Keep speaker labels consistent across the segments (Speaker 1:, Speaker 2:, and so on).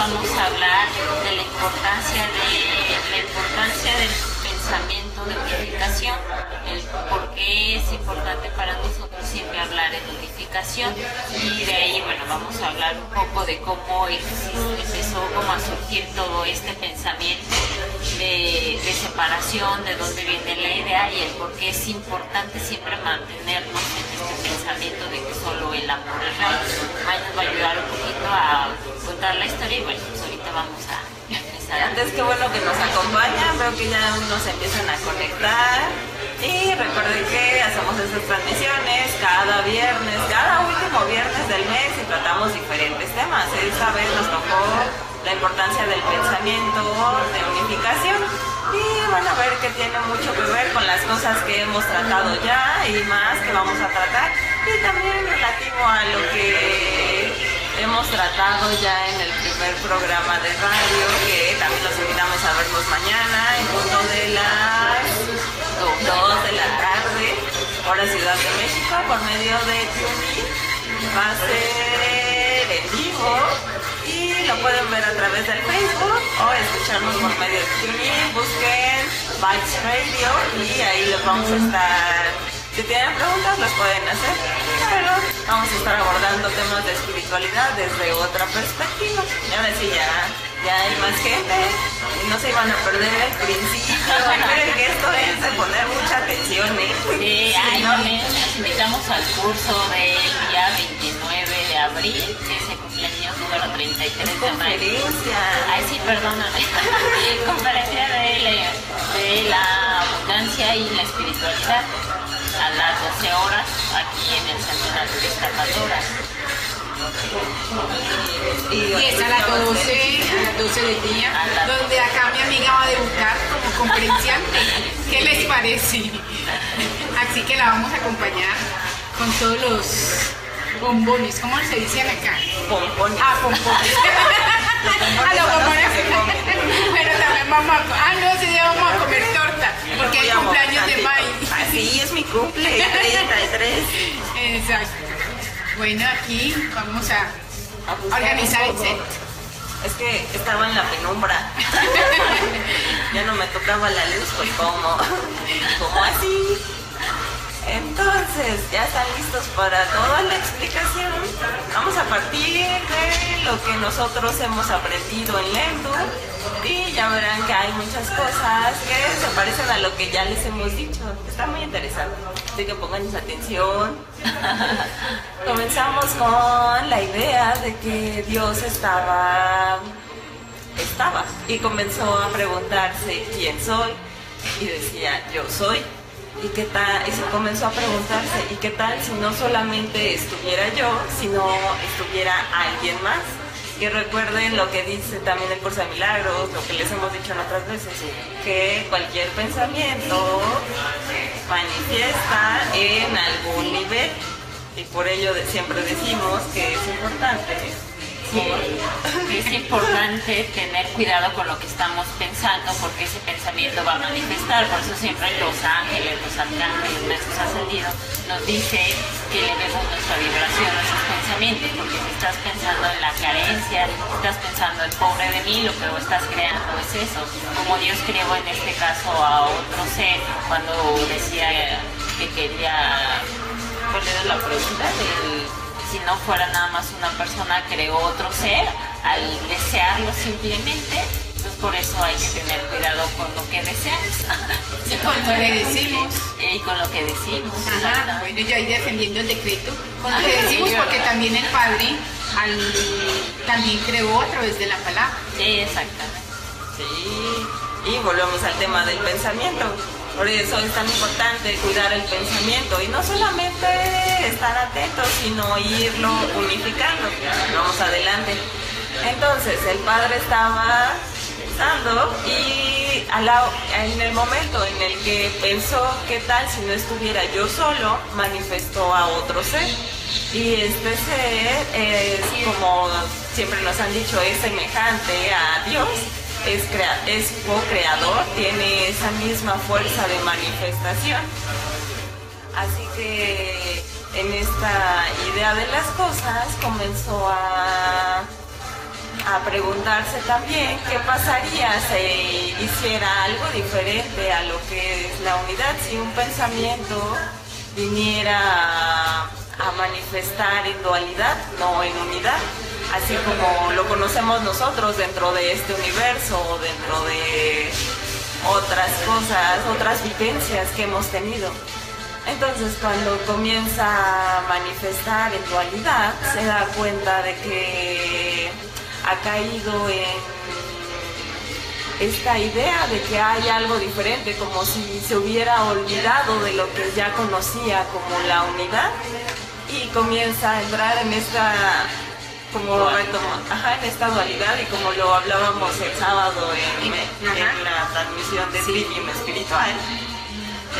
Speaker 1: vamos a hablar de la importancia de la importancia del pensamiento de unificación, el por qué es importante para nosotros siempre hablar en unificación y de ahí, bueno, vamos a hablar un poco de cómo empezó como a surgir todo este pensamiento de, separación, de dónde viene la idea y el por qué es importante siempre mantenernos en este pensamiento de que solo el amor es real. Ahí nos va a ayudar un poquito a la historia y bueno, pues ahorita vamos a empezar.
Speaker 2: Antes que bueno que nos acompañan, veo que ya nos empiezan a conectar. Y recuerden que hacemos estas transmisiones cada viernes, cada último viernes del mes y tratamos diferentes temas. Esta vez nos tocó la importancia del pensamiento de unificación y van a ver que tiene mucho que ver con las cosas que hemos tratado ya y más que vamos a tratar y también relativo a lo que hemos tratado ya en el primer programa de radio que también los invitamos a vernos mañana en punto de las 2 de la tarde hora Ciudad de México por medio de TuneIn va a ser en vivo lo pueden ver a través del Facebook o escucharnos por medio de TuneIn. Busquen Bites Radio y ahí les vamos a estar. Si tienen preguntas, las pueden hacer. Vamos a estar abordando temas de espiritualidad desde otra perspectiva. Y ahora sí, ya, ya hay más gente y no se iban a perder el principio. Miren que esto es de poner mucha atención. ¿eh?
Speaker 1: Sí, ay, no, les invitamos al curso del día 29 de abril, que es el cumpleaños número 33 de
Speaker 2: mayo.
Speaker 1: Ay, sí, perdóname. Conferencia de, de la abundancia y la espiritualidad a las 12 horas aquí en el Centro Naturista Pandora.
Speaker 3: Y es a las 12, a las 12 del día, donde acá mi amiga va a debutar como conferenciante. ¿Qué les parece? Así que la vamos a acompañar con todos los bombones, ¿cómo se dicen acá?
Speaker 2: Bombones.
Speaker 3: Ah, bombones. a bombones. Pero también vamos a, ah, no, sí, vamos a comer torta, porque hay cumpleaños de maíz.
Speaker 2: Así es mi cumple, 33.
Speaker 3: Exacto. Bueno, aquí vamos a, organizar el set.
Speaker 2: Es que estaba en la penumbra. ya no me tocaba la luz, pues como, como así. Entonces, ya están listos para toda la explicación. Vamos a partir de lo que nosotros hemos aprendido en Lendu y ya verán que hay muchas cosas que se parecen a lo que ya les hemos dicho. Está muy interesante, así que pónganse atención. Comenzamos con la idea de que Dios estaba, estaba y comenzó a preguntarse quién soy y decía yo soy y qué tal, y se comenzó a preguntarse, ¿y qué tal si no solamente estuviera yo, sino estuviera alguien más? Y recuerden lo que dice también el curso de milagros, lo que les hemos dicho en otras veces, que cualquier pensamiento manifiesta en algún nivel. Y por ello siempre decimos que es importante
Speaker 1: es importante tener cuidado con lo que estamos pensando porque ese pensamiento va a manifestar. Por eso siempre los ángeles, los arcángeles, los ascendidos nos dicen que le demos nuestra vibración a esos pensamientos porque si estás pensando en la carencia, estás pensando en pobre de mí, lo que estás creando es eso. Como Dios creó en este caso a otro ser cuando decía que quería, ¿cuál la pregunta? Del, si no fuera nada más una persona, creó otro ser al desearlo simplemente. Entonces por eso hay que tener cuidado con lo que deseamos.
Speaker 3: Y con lo que decimos.
Speaker 1: Y con lo que decimos.
Speaker 3: bueno, yo ahí defendiendo el decreto. Con lo que decimos, porque también el Padre también creó a través de la palabra.
Speaker 1: Sí, exactamente.
Speaker 2: Sí. Y volvemos al tema del pensamiento por eso es tan importante cuidar el pensamiento y no solamente estar atentos, sino irlo unificando. Vamos adelante. Entonces, el padre estaba pensando y en el momento en el que pensó qué tal si no estuviera yo solo, manifestó a otro ser. Y este ser es como siempre nos han dicho, es semejante a Dios es, crea es co-creador, tiene esa misma fuerza de manifestación. Así que en esta idea de las cosas comenzó a, a preguntarse también qué pasaría si hiciera algo diferente a lo que es la unidad, si un pensamiento viniera a manifestar en dualidad, no en unidad, así como lo conocemos nosotros dentro de este universo, dentro de otras cosas, otras vivencias que hemos tenido. Entonces cuando comienza a manifestar en dualidad, se da cuenta de que ha caído en esta idea de que hay algo diferente, como si se hubiera olvidado de lo que ya conocía como la unidad y comienza a entrar en esta como ajá, en esta dualidad y como lo hablábamos el sábado en, la transmisión de sí. Espiritual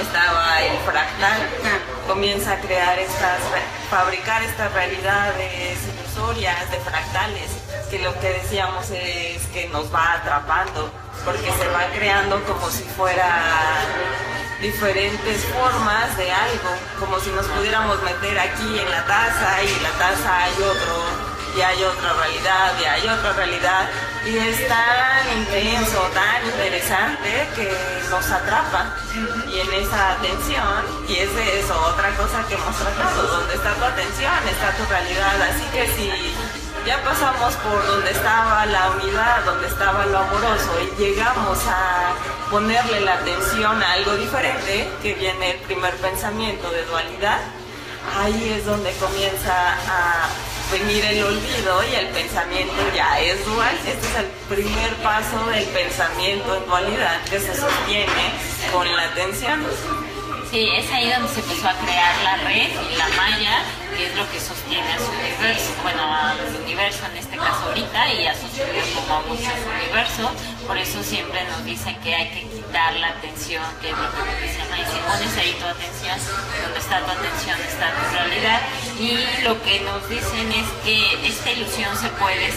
Speaker 2: estaba el fractal, comienza a crear estas, fabricar estas realidades ilusorias de fractales, que lo que decíamos es que nos va atrapando, porque se va creando como si fuera diferentes formas de algo, como si nos pudiéramos meter aquí en la taza y en la taza hay otro y hay otra realidad y hay otra realidad. Y es tan intenso, tan interesante que nos atrapa. Y en esa atención y es de eso otra cosa que hemos tratado, donde está tu atención, está tu realidad, así que si ya pasamos por donde estaba la unidad, donde estaba lo amoroso y llegamos a ponerle la atención a algo diferente, que viene el primer pensamiento de dualidad, ahí es donde comienza a venir el olvido y el pensamiento ya es dual. Este es el primer paso del pensamiento en dualidad que se sostiene con la atención.
Speaker 1: Sí, es ahí donde se empezó a crear la red y la malla, que es lo que sostiene a su universo, bueno, al universo en este caso ahorita y a sus como a muchos universos. Por eso siempre nos dicen que hay que quitar la atención, que es lo que nos dicen ahí, si pones ahí tu atención, donde está tu atención está tu realidad. Y lo que nos dicen es que esta ilusión se puede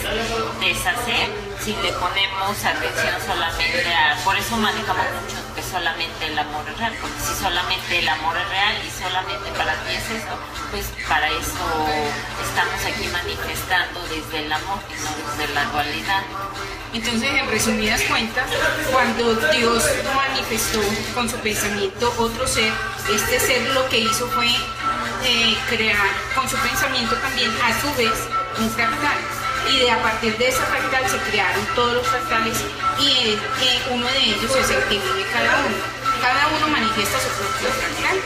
Speaker 1: deshacer si le ponemos atención solamente a, por eso manejamos mucho que solamente el amor es real, porque si solamente el amor es real y solamente para ti es esto, pues para eso estamos aquí manifestando desde el amor y no desde la dualidad.
Speaker 3: Entonces, en resumidas cuentas, cuando Dios manifestó con su pensamiento otro ser, este ser lo que hizo fue eh, crear con su pensamiento también a su vez un fractal y de a partir de esa fractal se crearon todos los fractales y uno de ellos es el que vive cada uno. Cada uno manifiesta su propio fractal.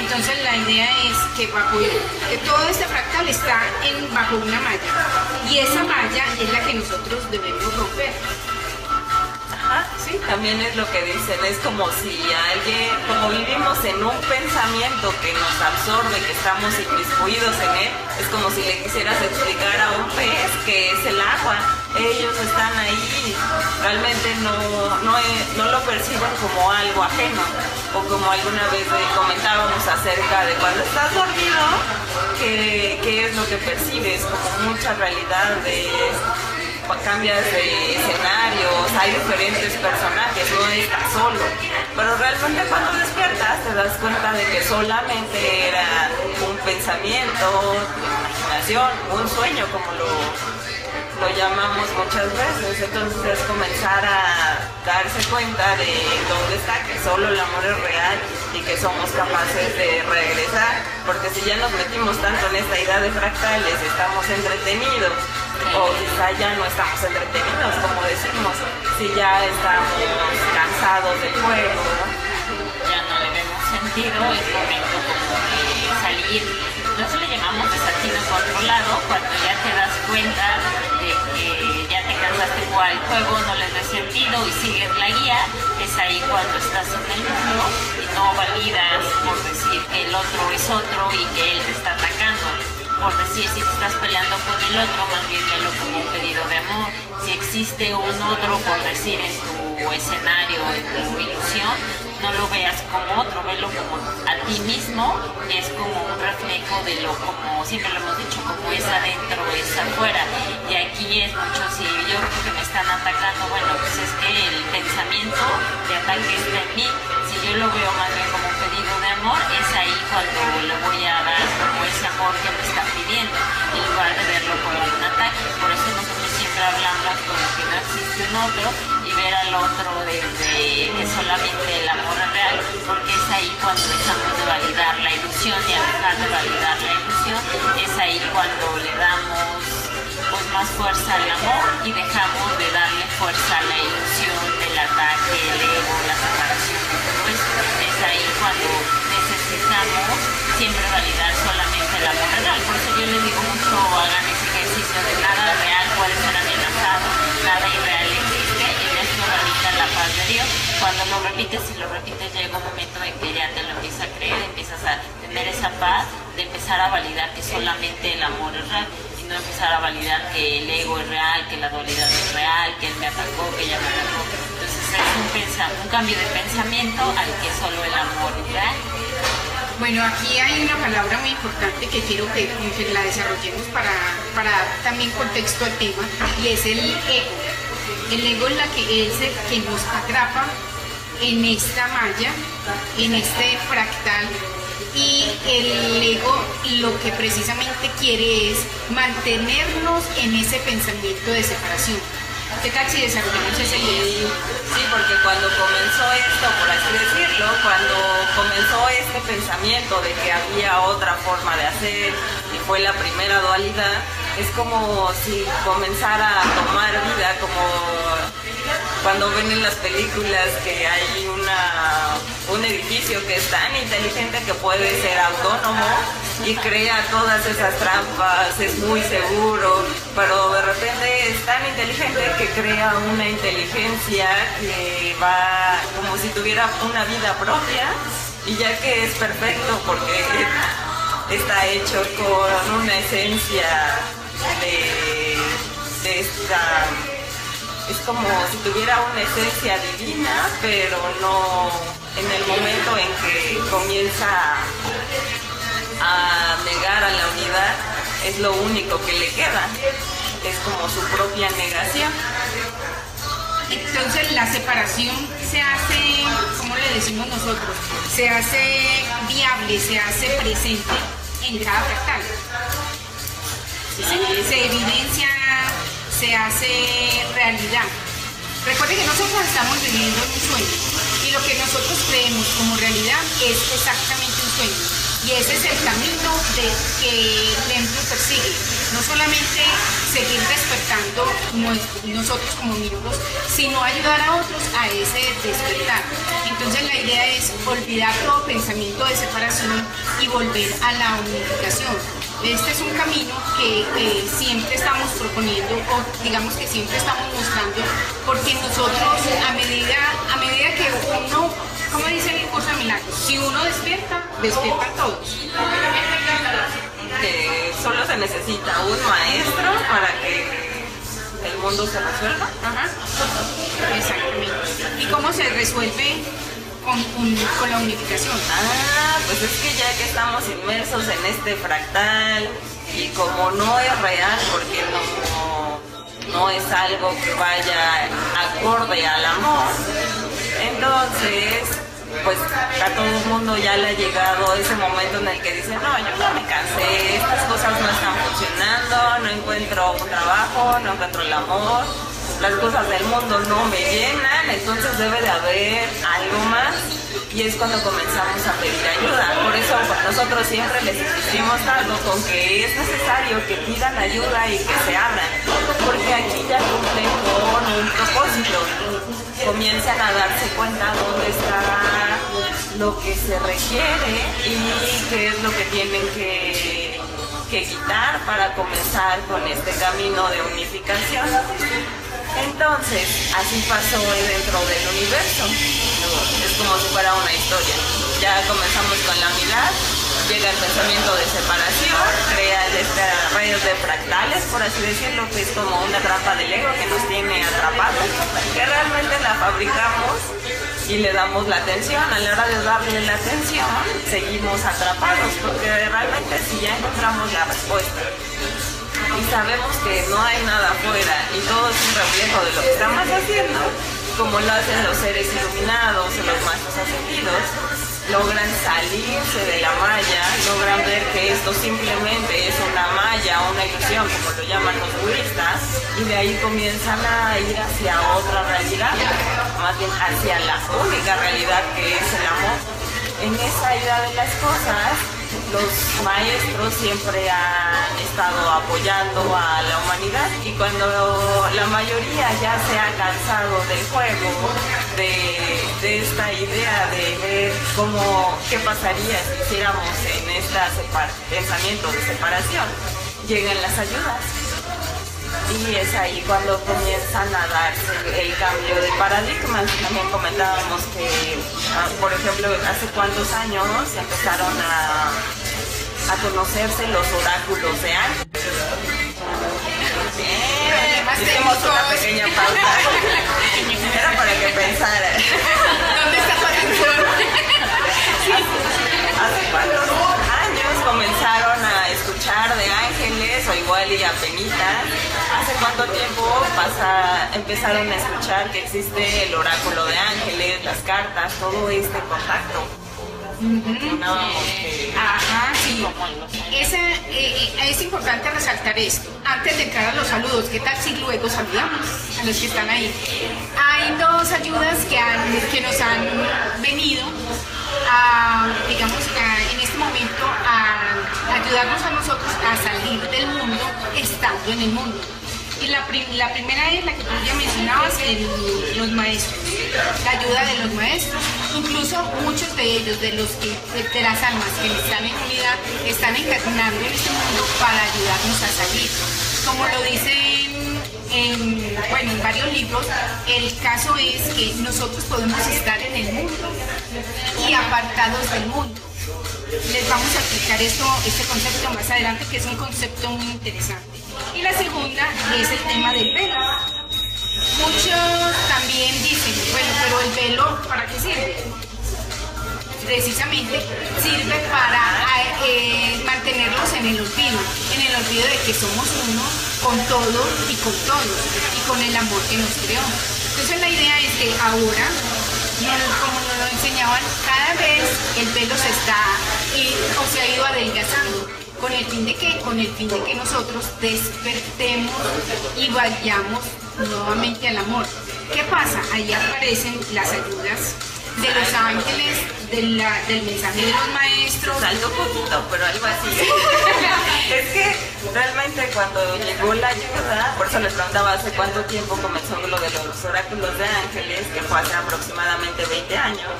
Speaker 3: Entonces la idea es que bajo que todo este fractal está en, bajo una malla y esa malla es la que nosotros debemos romper.
Speaker 2: Sí, también es lo que dicen, es como si alguien, como vivimos en un pensamiento que nos absorbe, que estamos inmiscuidos en él, es como si le quisieras explicar a un pez que es el agua. Ellos están ahí, realmente no, no, lo perciben como algo ajeno, o como alguna vez comentábamos acerca de cuando estás dormido, qué, qué es lo que percibes, como mucha realidad de cambias de escenarios, hay diferentes personajes, no estás solo. Pero realmente cuando despiertas te das cuenta de que solamente era un pensamiento, una imaginación, un sueño como lo, lo llamamos muchas veces. Entonces es comenzar a darse cuenta de dónde está, que solo el amor es real y que somos capaces de regresar. Porque si ya nos metimos tanto en esta idea de fractales, estamos entretenidos o quizá ya no estamos entretenidos, como decimos, si ya estamos cansados del juego.
Speaker 1: Ya no le vemos sentido, es momento de salir, nosotros le llamamos desatino controlado, cuando ya te das cuenta igual el juego, no le das sentido y sigues la guía, es ahí cuando estás en el mundo y no validas por decir que el otro es otro y que él te está atacando por decir, si te estás peleando con el otro, más bien velo como un pedido de amor. Si existe un otro, por decir, en tu escenario, en tu ilusión, no lo veas como otro, velo como a ti mismo, es como un reflejo de lo, como siempre lo hemos dicho, como es adentro, es afuera. Y aquí es mucho, si yo creo que me están atacando, bueno, pues es que el pensamiento de ataque está en mí. Si yo lo veo más bien como un pedido de amor, es ahí cuando le voy a dar como ese amor que me está pidiendo, en lugar de verlo como un ataque. Por eso nosotros siempre hablamos como que no existe un otro ver al otro desde que solamente el amor real, porque es ahí cuando dejamos de validar la ilusión y al dejar de validar la ilusión, es ahí cuando le damos pues más fuerza al amor y dejamos de darle fuerza a la ilusión del ataque, el ego, la separación eso. Es ahí cuando necesitamos siempre validar solamente el amor real. Por eso yo les digo mucho, hagan ese ejercicio de nada real puede ser amenazado, nada irreal paz de Dios. Cuando lo repites y lo repites llega un momento en que ya te lo empiezas a creer, empiezas a tener esa paz de empezar a validar que solamente el amor es real no empezar a validar que el ego es real, que la dualidad es real, que él me atacó, que ella me atacó. Entonces es un, un cambio de pensamiento al que solo el amor es real.
Speaker 3: Bueno, aquí hay una palabra muy importante que quiero que, la desarrollemos para, para dar también contexto al tema y es el ego. El ego es la que es el que nos atrapa en esta malla, en este fractal y el ego lo que precisamente quiere es mantenernos en ese pensamiento de separación. ¿Qué tal si desarrollamos ese
Speaker 2: Sí, sí, porque cuando comenzó esto, por así decirlo, cuando comenzó este pensamiento de que había otra forma de hacer y fue la primera dualidad, es como si comenzara a tomar vida, como cuando ven en las películas que hay una, un edificio que es tan inteligente que puede ser autónomo y crea todas esas trampas, es muy seguro, pero de repente es tan inteligente que crea una inteligencia que va como si tuviera una vida propia y ya que es perfecto porque está hecho con una esencia de, de esta es como si tuviera una esencia divina, pero no en el momento en que comienza a negar a la unidad, es lo único que le queda, es como su propia negación.
Speaker 3: Entonces la separación se hace, como le decimos nosotros, se hace viable, se hace presente en cada fractal. Se evidencia se hace realidad. Recuerde que nosotros estamos viviendo un sueño y lo que nosotros creemos como realidad es exactamente un sueño. Y ese es el camino de que el templo persigue. No solamente seguir despertando nosotros como miembros, sino ayudar a otros a ese despertar. Entonces la idea es olvidar todo pensamiento de separación y volver a la unificación. Este es un camino que siempre estamos proponiendo, o digamos que siempre estamos mostrando, porque nosotros a medida, a medida que uno como dice el curso de milagros, si uno despierta, despiertan todos.
Speaker 2: Que solo se necesita un maestro para que el mundo se resuelva. Ajá.
Speaker 3: Exactamente. ¿Y cómo se resuelve con, la unificación?
Speaker 2: Ah, pues es que ya que estamos inmersos en este fractal y como no es real, porque no, no es algo que vaya acorde al amor, entonces pues a todo el mundo ya le ha llegado ese momento en el que dice, no, yo ya me cansé, estas cosas no están funcionando, no encuentro un trabajo, no encuentro el amor, las cosas del mundo no me llenan, entonces debe de haber algo más y es cuando comenzamos a pedir ayuda. Por eso nosotros siempre les insistimos tanto con que es necesario que pidan ayuda y que se abran, porque aquí ya cumplen con un propósito. Comienzan a darse cuenta dónde está lo que se requiere y qué es lo que tienen que, que quitar para comenzar con este camino de unificación. Entonces, así pasó dentro del universo. Es como si fuera una historia. Ya comenzamos con la unidad, llega el pensamiento de separación, crea esta red de fractales, por así decirlo, que es como una trampa del ego que nos tiene atrapados, que realmente la fabricamos y le damos la atención. A la hora de darle la atención, seguimos atrapados, porque realmente si ya encontramos la respuesta y sabemos que no hay nada afuera y todo es un reflejo de lo que estamos haciendo, como lo hacen los seres iluminados o los maestros ascendidos, logran salirse de la malla, logran ver que esto simplemente es una malla, una ilusión, como lo llaman los budistas, y de ahí comienzan a ir hacia otra realidad, más bien hacia la única realidad que es el amor. En esa idea de las cosas, los maestros siempre han estado apoyando a la humanidad y cuando la mayoría ya se ha cansado del juego, de, esta idea de ver cómo, qué pasaría si hiciéramos en este pensamiento de separación, llegan las ayudas. Y es ahí cuando comienzan a darse el cambio de paradigmas. También comentábamos que, ah, por ejemplo, hace cuántos años empezaron a a conocerse los oráculos de ángeles. hicimos una pequeña pausa. Era para que pensara.
Speaker 3: ¿Dónde está tu atención?
Speaker 2: ¿Hace cuántos años comenzaron a escuchar de ángeles o igual y a penitas? ¿Hace cuánto tiempo pasa, empezaron a escuchar que existe el oráculo de ángeles, las cartas, todo este contacto?
Speaker 3: Ajá, sí. Eh, es importante resaltar esto. Antes de entrar a los saludos, ¿qué tal si luego saludamos a los que están ahí? Hay dos ayudas que, han, que nos han venido a, digamos, en este momento a ayudarnos a nosotros a salir del mundo estando en el mundo. Y la, primera es la que tú ya mencionabas, los maestros, la ayuda de los maestros. Incluso muchos de ellos, de los que, de las almas que están en unidad, están encarnando en este mundo para ayudarnos a salir. Como lo dicen en, bueno, en varios libros, el caso es que nosotros podemos estar en el mundo y apartados del mundo. Les vamos a explicar esto, este concepto más adelante, que es un concepto muy interesante. Y la segunda es el tema del velo. Muchos también dicen, bueno, pero el velo, ¿para qué sirve? Precisamente sirve para eh, mantenerlos en el olvido, en el olvido de que somos uno con todo y con todos y con el amor que nos creó. Entonces la idea es que ahora, como nos lo enseñaban, cada vez el pelo se está o se ha ido adelgazando con el fin de que, con el fin de que nosotros despertemos y vayamos nuevamente al amor. ¿Qué pasa? Ahí aparecen las ayudas de los ángeles, del mensaje de los maestros.
Speaker 2: Salto poquito, pero algo así. es que realmente cuando llegó la ayuda, por eso les preguntaba hace cuánto tiempo comenzó lo de los oráculos de ángeles, que fue hace aproximadamente 20 años.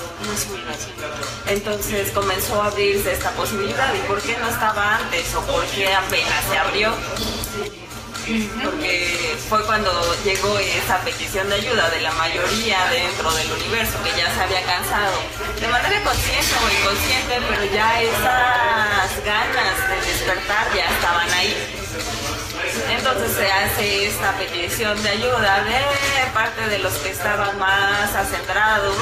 Speaker 2: Entonces comenzó a abrirse esta posibilidad. ¿Y por qué no estaba antes o por qué apenas se abrió? Porque fue cuando llegó esa petición de ayuda de la mayoría dentro del universo que ya se había cansado, de manera consciente o inconsciente, pero ya esas ganas de despertar ya estaban ahí. Entonces se hace esta petición de ayuda de parte de los que estaban más acentrados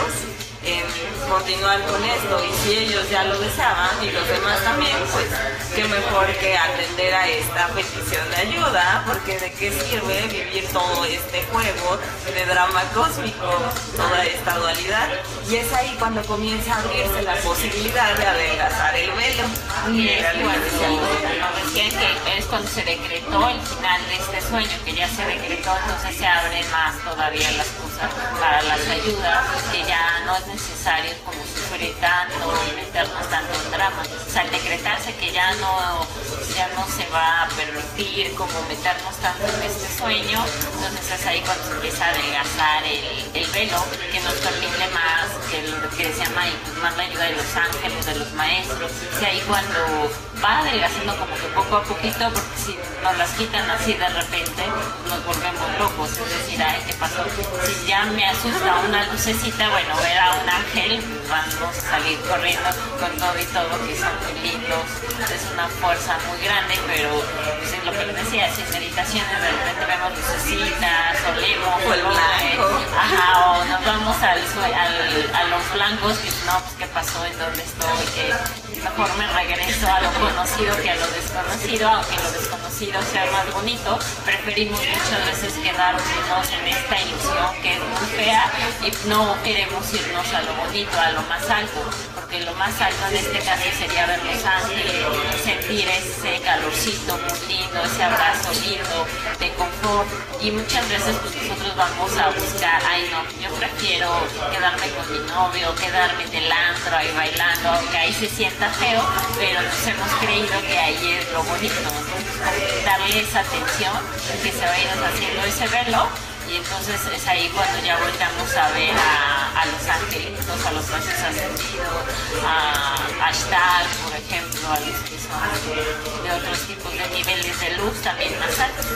Speaker 2: continuar con esto y si ellos ya lo deseaban y los demás también, pues qué mejor que atender a esta petición de ayuda, porque de qué sirve vivir todo este juego de drama cósmico, toda esta dualidad. Y es ahí cuando comienza a abrirse la posibilidad de adelgazar el velo.
Speaker 1: Y es que es cuando se decretó el final de este sueño, que ya se decretó, entonces se abren más todavía las cosas para las ayudas, que ya no es necesario como sufrir tanto meternos tanto en drama. O sea, al decretarse que ya no, ya no se va a permitir como meternos tanto en este sueño, entonces es ahí cuando se empieza a adelgazar el, el velo, que nos permite más, que lo que decía May, pues más la ayuda de los ángeles, de los maestros, y ahí cuando va adelgazando como que poco a poquito, porque si nos las quitan así de repente, nos volvemos locos, es decir, ay, ¿qué pasó? Si ya me asusta una lucecita, bueno, ver a un ángel, vamos a salir corriendo con todo y todo, que son muy lindos, es una fuerza muy grande, pero pues, es lo que les decía, sin meditaciones de repente vemos lucecitas, o leemos, o el blanco, ajá, o nos vamos al, al, a los blancos, que no, pues qué pasó, en dónde estoy, mejor me regreso a lo conocido que a lo desconocido, aunque lo desconocido sea más bonito, preferimos muchas veces quedarnos en esta ilusión que es muy fea y no queremos irnos a lo bonito, a lo más alto, porque lo más alto en este caso sería ver los ángeles, sentir ese calorcito muy lindo, ese abrazo lindo de confort y muchas veces pues nosotros vamos a buscar, ay no, yo prefiero quedarme con mi novio, quedarme en el antro ahí bailando, aunque ahí se sienta feo, pero nos hemos creído que ahí es lo bonito, entonces darle esa atención que se va a ir haciendo ese velo y entonces es ahí cuando ya volvemos a ver a, los angelitos, a los ángeles ascendidos, a Ashtar, por ejemplo, a los que son de otros tipos de niveles de luz también más altos.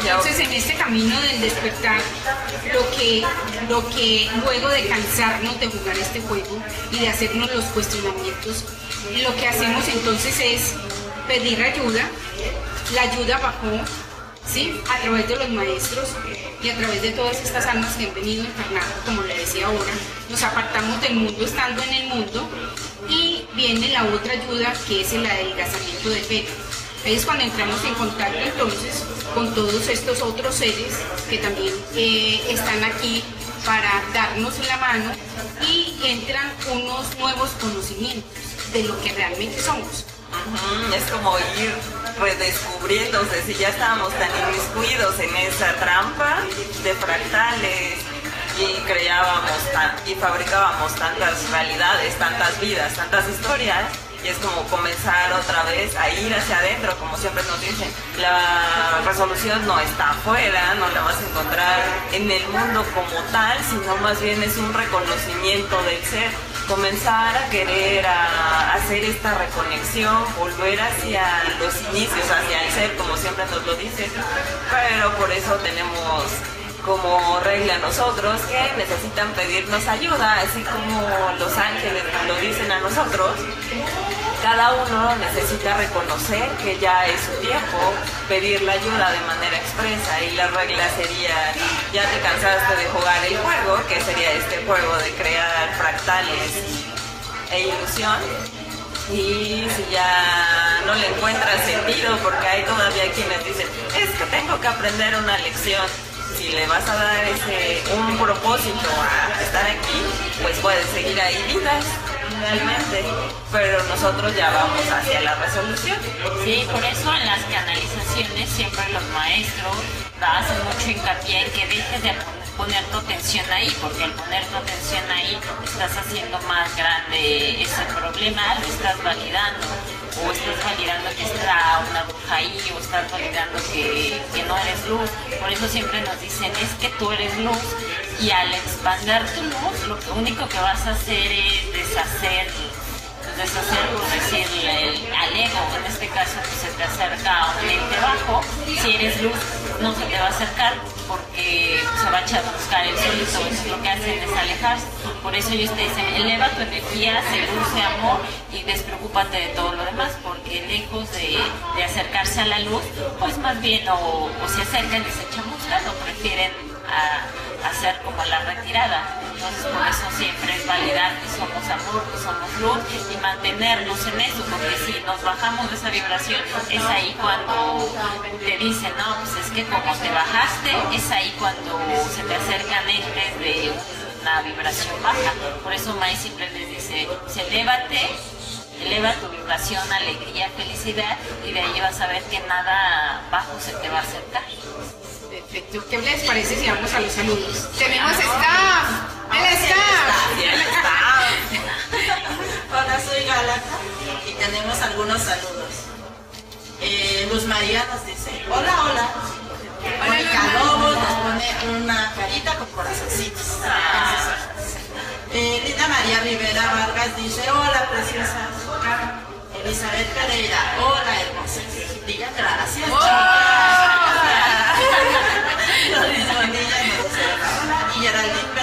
Speaker 3: Entonces en este camino del despertar, lo que, lo que luego de cansarnos de jugar este juego y de hacernos los cuestionamientos, lo que hacemos entonces es pedir ayuda. La ayuda bajó ¿sí? a través de los maestros y a través de todas estas almas que han venido encarnando, como le decía ahora, nos apartamos del mundo estando en el mundo y viene la otra ayuda que es el adelgazamiento de fe. Ahí es cuando entramos en contacto entonces con todos estos otros seres que también eh, están aquí para darnos la mano y entran unos nuevos conocimientos de lo que realmente somos.
Speaker 2: Es como ir redescubriéndose, si ya estábamos tan inmiscuidos en esa trampa de fractales y creábamos y fabricábamos tantas realidades, tantas vidas, tantas historias, y es como comenzar otra vez a ir hacia adentro, como siempre nos dicen. La resolución no está afuera, no la vas a encontrar en el mundo como tal, sino más bien es un reconocimiento del ser comenzar a querer a hacer esta reconexión, volver hacia los inicios, hacia el ser, como siempre nos lo dicen, pero por eso tenemos como regla nosotros que necesitan pedirnos ayuda, así como los ángeles nos lo dicen a nosotros. Cada uno necesita reconocer que ya es su tiempo, pedir la ayuda de manera expresa y la regla sería, ya te cansaste de jugar el juego, que sería este juego de crear fractales e ilusión, y si ya no le encuentras sentido, porque hay todavía quienes dicen, es que tengo que aprender una lección, si le vas a dar ese un propósito a estar aquí, pues puedes seguir ahí vidas realmente, pero nosotros ya vamos hacia la resolución.
Speaker 1: Sí, por eso en las canalizaciones siempre los maestros hacen mucho hincapié en que dejes de poner tu atención ahí, porque al poner tu atención ahí estás haciendo más grande ese problema, lo estás validando o estás validando que está una bruja ahí, o estás validando que, que, no eres luz. Por eso siempre nos dicen es que tú eres luz y al expander tu luz lo único que vas a hacer es deshacer deshacer, por decir, el, al ego, en este caso pues, se te acerca a un ente bajo, si eres luz no se te va a acercar porque se va a echar a buscar el solito, eso lo que hacen es alejarse. Por eso ellos te dicen, eleva tu energía, se dulce amor y despreocúpate de todo lo demás, porque lejos de, de acercarse a la luz, pues más bien o, se acercan y se echan a buscar o prefieren a, hacer como la retirada. Entonces por eso siempre es validar que somos amor, que somos luz y mantenernos en eso, porque si nos bajamos de esa vibración es ahí cuando te dicen, no, pues es que como te bajaste, es ahí cuando se te acercan entes de una vibración baja. Por eso May siempre les dice, elévate eleva tu vibración, alegría, felicidad y de ahí vas a ver que nada bajo se te va a acercar.
Speaker 3: Perfecto. ¿Qué les parece si vamos a los saludos? Tenemos staff. El staff.
Speaker 2: El staff. Hola, soy Galata y tenemos algunos saludos. Eh, Luz María nos dice, hola, hola. Mónica Lobos nos pone una carita con corazoncitos. Eh, Lina María Rivera Vargas dice, hola, preciosa. Elizabeth Pereira, hola, hermosa. Diga gracias. Y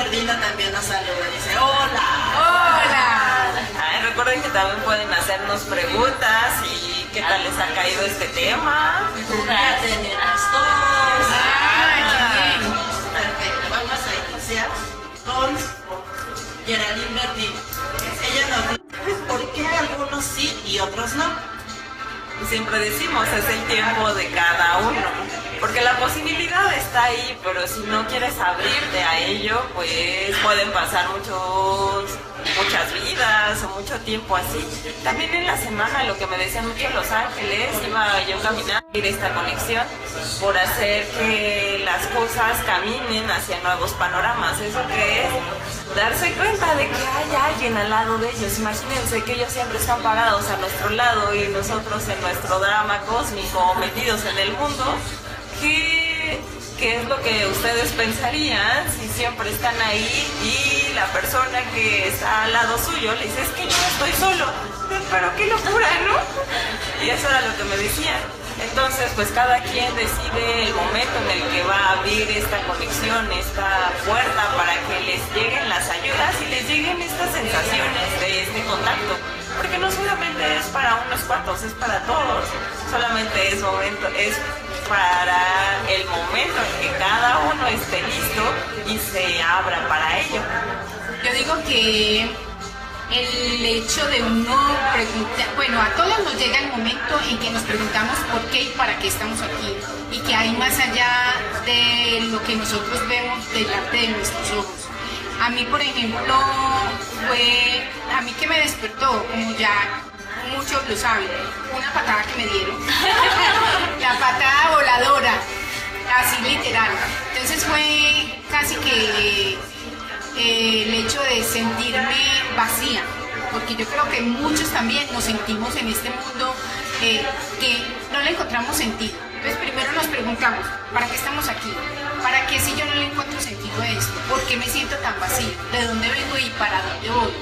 Speaker 2: Perdina también nos saluda. Dice, hola.
Speaker 3: Hola.
Speaker 2: recuerden que también pueden hacernos preguntas y qué tal les ha caído este tema.
Speaker 1: Perfecto.
Speaker 2: Vamos a iniciar con Geraldine Perdina. Ella nos dice, ¿por qué algunos sí siempre decimos, es el tiempo de cada uno. Porque la posibilidad está ahí, pero si no quieres abrirte a ello, pues pueden pasar muchos, muchas vidas o mucho tiempo así. También en la semana, lo que me decían mucho Los Ángeles, iba yo caminando ir esta conexión por hacer que las cosas caminen hacia nuevos panoramas. ¿Eso que es? Darse cuenta de que hay alguien al lado de ellos. Imagínense que ellos siempre están parados a nuestro lado y nosotros en nuestro drama cósmico metidos en el mundo ¿qué, es lo que ustedes pensarían si siempre están ahí y la persona que está al lado suyo le dice, es que yo estoy solo? Pero qué locura, ¿no? Y eso era lo que me decían. Entonces, pues cada quien decide el momento en el que va a abrir esta conexión, esta puerta para que les lleguen las ayudas y les lleguen estas sensaciones de este contacto. Porque no solamente es para unos cuantos, es para todos. Solamente es momento, es para el momento en que cada uno esté listo y se abra para ello.
Speaker 3: Yo digo que el hecho de uno preguntar, bueno, a todos nos llega el momento en que nos preguntamos por qué y para qué estamos aquí y que hay más allá de lo que nosotros vemos delante de nuestros ojos. A mí, por ejemplo, fue, a mí que me despertó, como ya muchos lo saben, una patada que me dieron. la patada voladora, así literal. Entonces fue casi que eh, el hecho de sentirme vacía, porque yo creo que muchos también nos sentimos en este mundo eh, que no le encontramos sentido. Entonces primero nos preguntamos, ¿para qué estamos aquí? ¿Para qué si yo no le encuentro sentido a esto? ¿Por qué me siento tan vacío? ¿De dónde vengo y para dónde voy?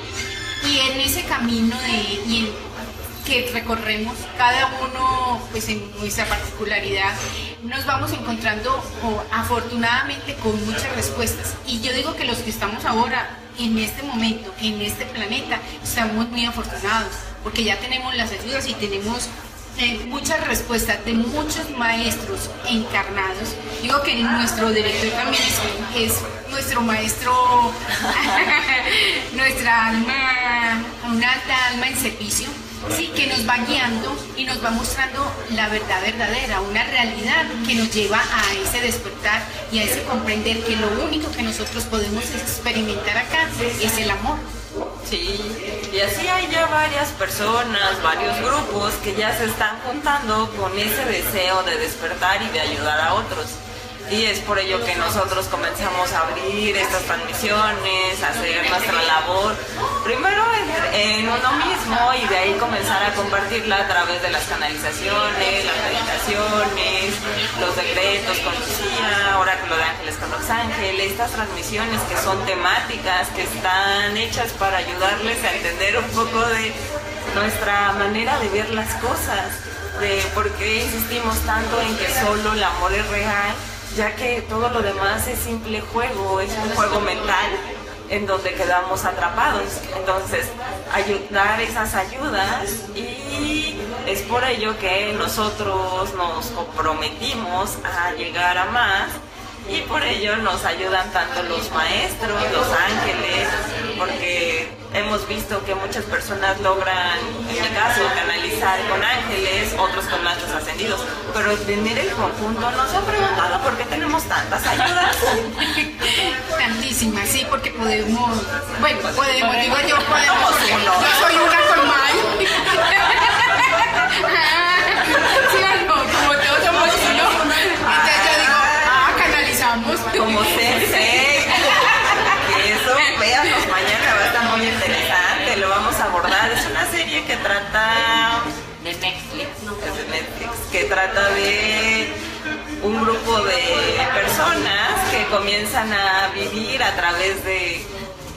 Speaker 3: Y en ese camino de, que recorremos, cada uno pues en nuestra particularidad, nos vamos encontrando afortunadamente con muchas respuestas. Y yo digo que los que estamos ahora, en este momento, en este planeta, estamos muy afortunados, porque ya tenemos las ayudas y tenemos eh, muchas respuestas de muchos maestros encarnados. Digo que nuestro director también es, es nuestro maestro, nuestra alma, una alta alma en servicio sí, que nos va guiando y nos va mostrando la verdad verdadera, una realidad que nos lleva a ese despertar y a ese comprender que lo único que nosotros podemos experimentar acá es el amor.
Speaker 2: Sí, y así hay ya varias personas, varios grupos que ya se están juntando con ese deseo de despertar y de ayudar a otros y es por ello que nosotros comenzamos a abrir estas transmisiones, a hacer nuestra labor, primero en, uno mismo y de ahí comenzar a compartirla a través de las canalizaciones, las meditaciones, los decretos con Lucía, Oráculo de Ángeles con los Ángeles, estas transmisiones que son temáticas, que están hechas para ayudarles a entender un poco de nuestra manera de ver las cosas, de por qué insistimos tanto en que solo el amor es real ya que todo lo demás es simple juego, es un juego mental en donde quedamos atrapados. Entonces, ayudar esas ayudas y es por ello que nosotros nos comprometimos a llegar a más y por ello nos ayudan tanto los maestros, los ángeles, porque hemos visto que muchas personas logran, en mi caso, canalizar con ángeles, otros con maestros ascendidos, pero tener el conjunto nos han preguntado por qué tenemos tantas ayudas.
Speaker 3: Tantísimas, sí, porque podemos, bueno, podemos, digo yo, podemos, yo soy una con sí, algo, como todos somos uno, entonces yo digo, ah, canalizamos.
Speaker 2: Como sensei, que eso, véanos mañana, va a estar muy interesante, lo vamos a abordar, es una serie que trata...
Speaker 1: De Netflix.
Speaker 2: Es de Netflix, que trata de un grupo de personas que comienzan a vivir a través de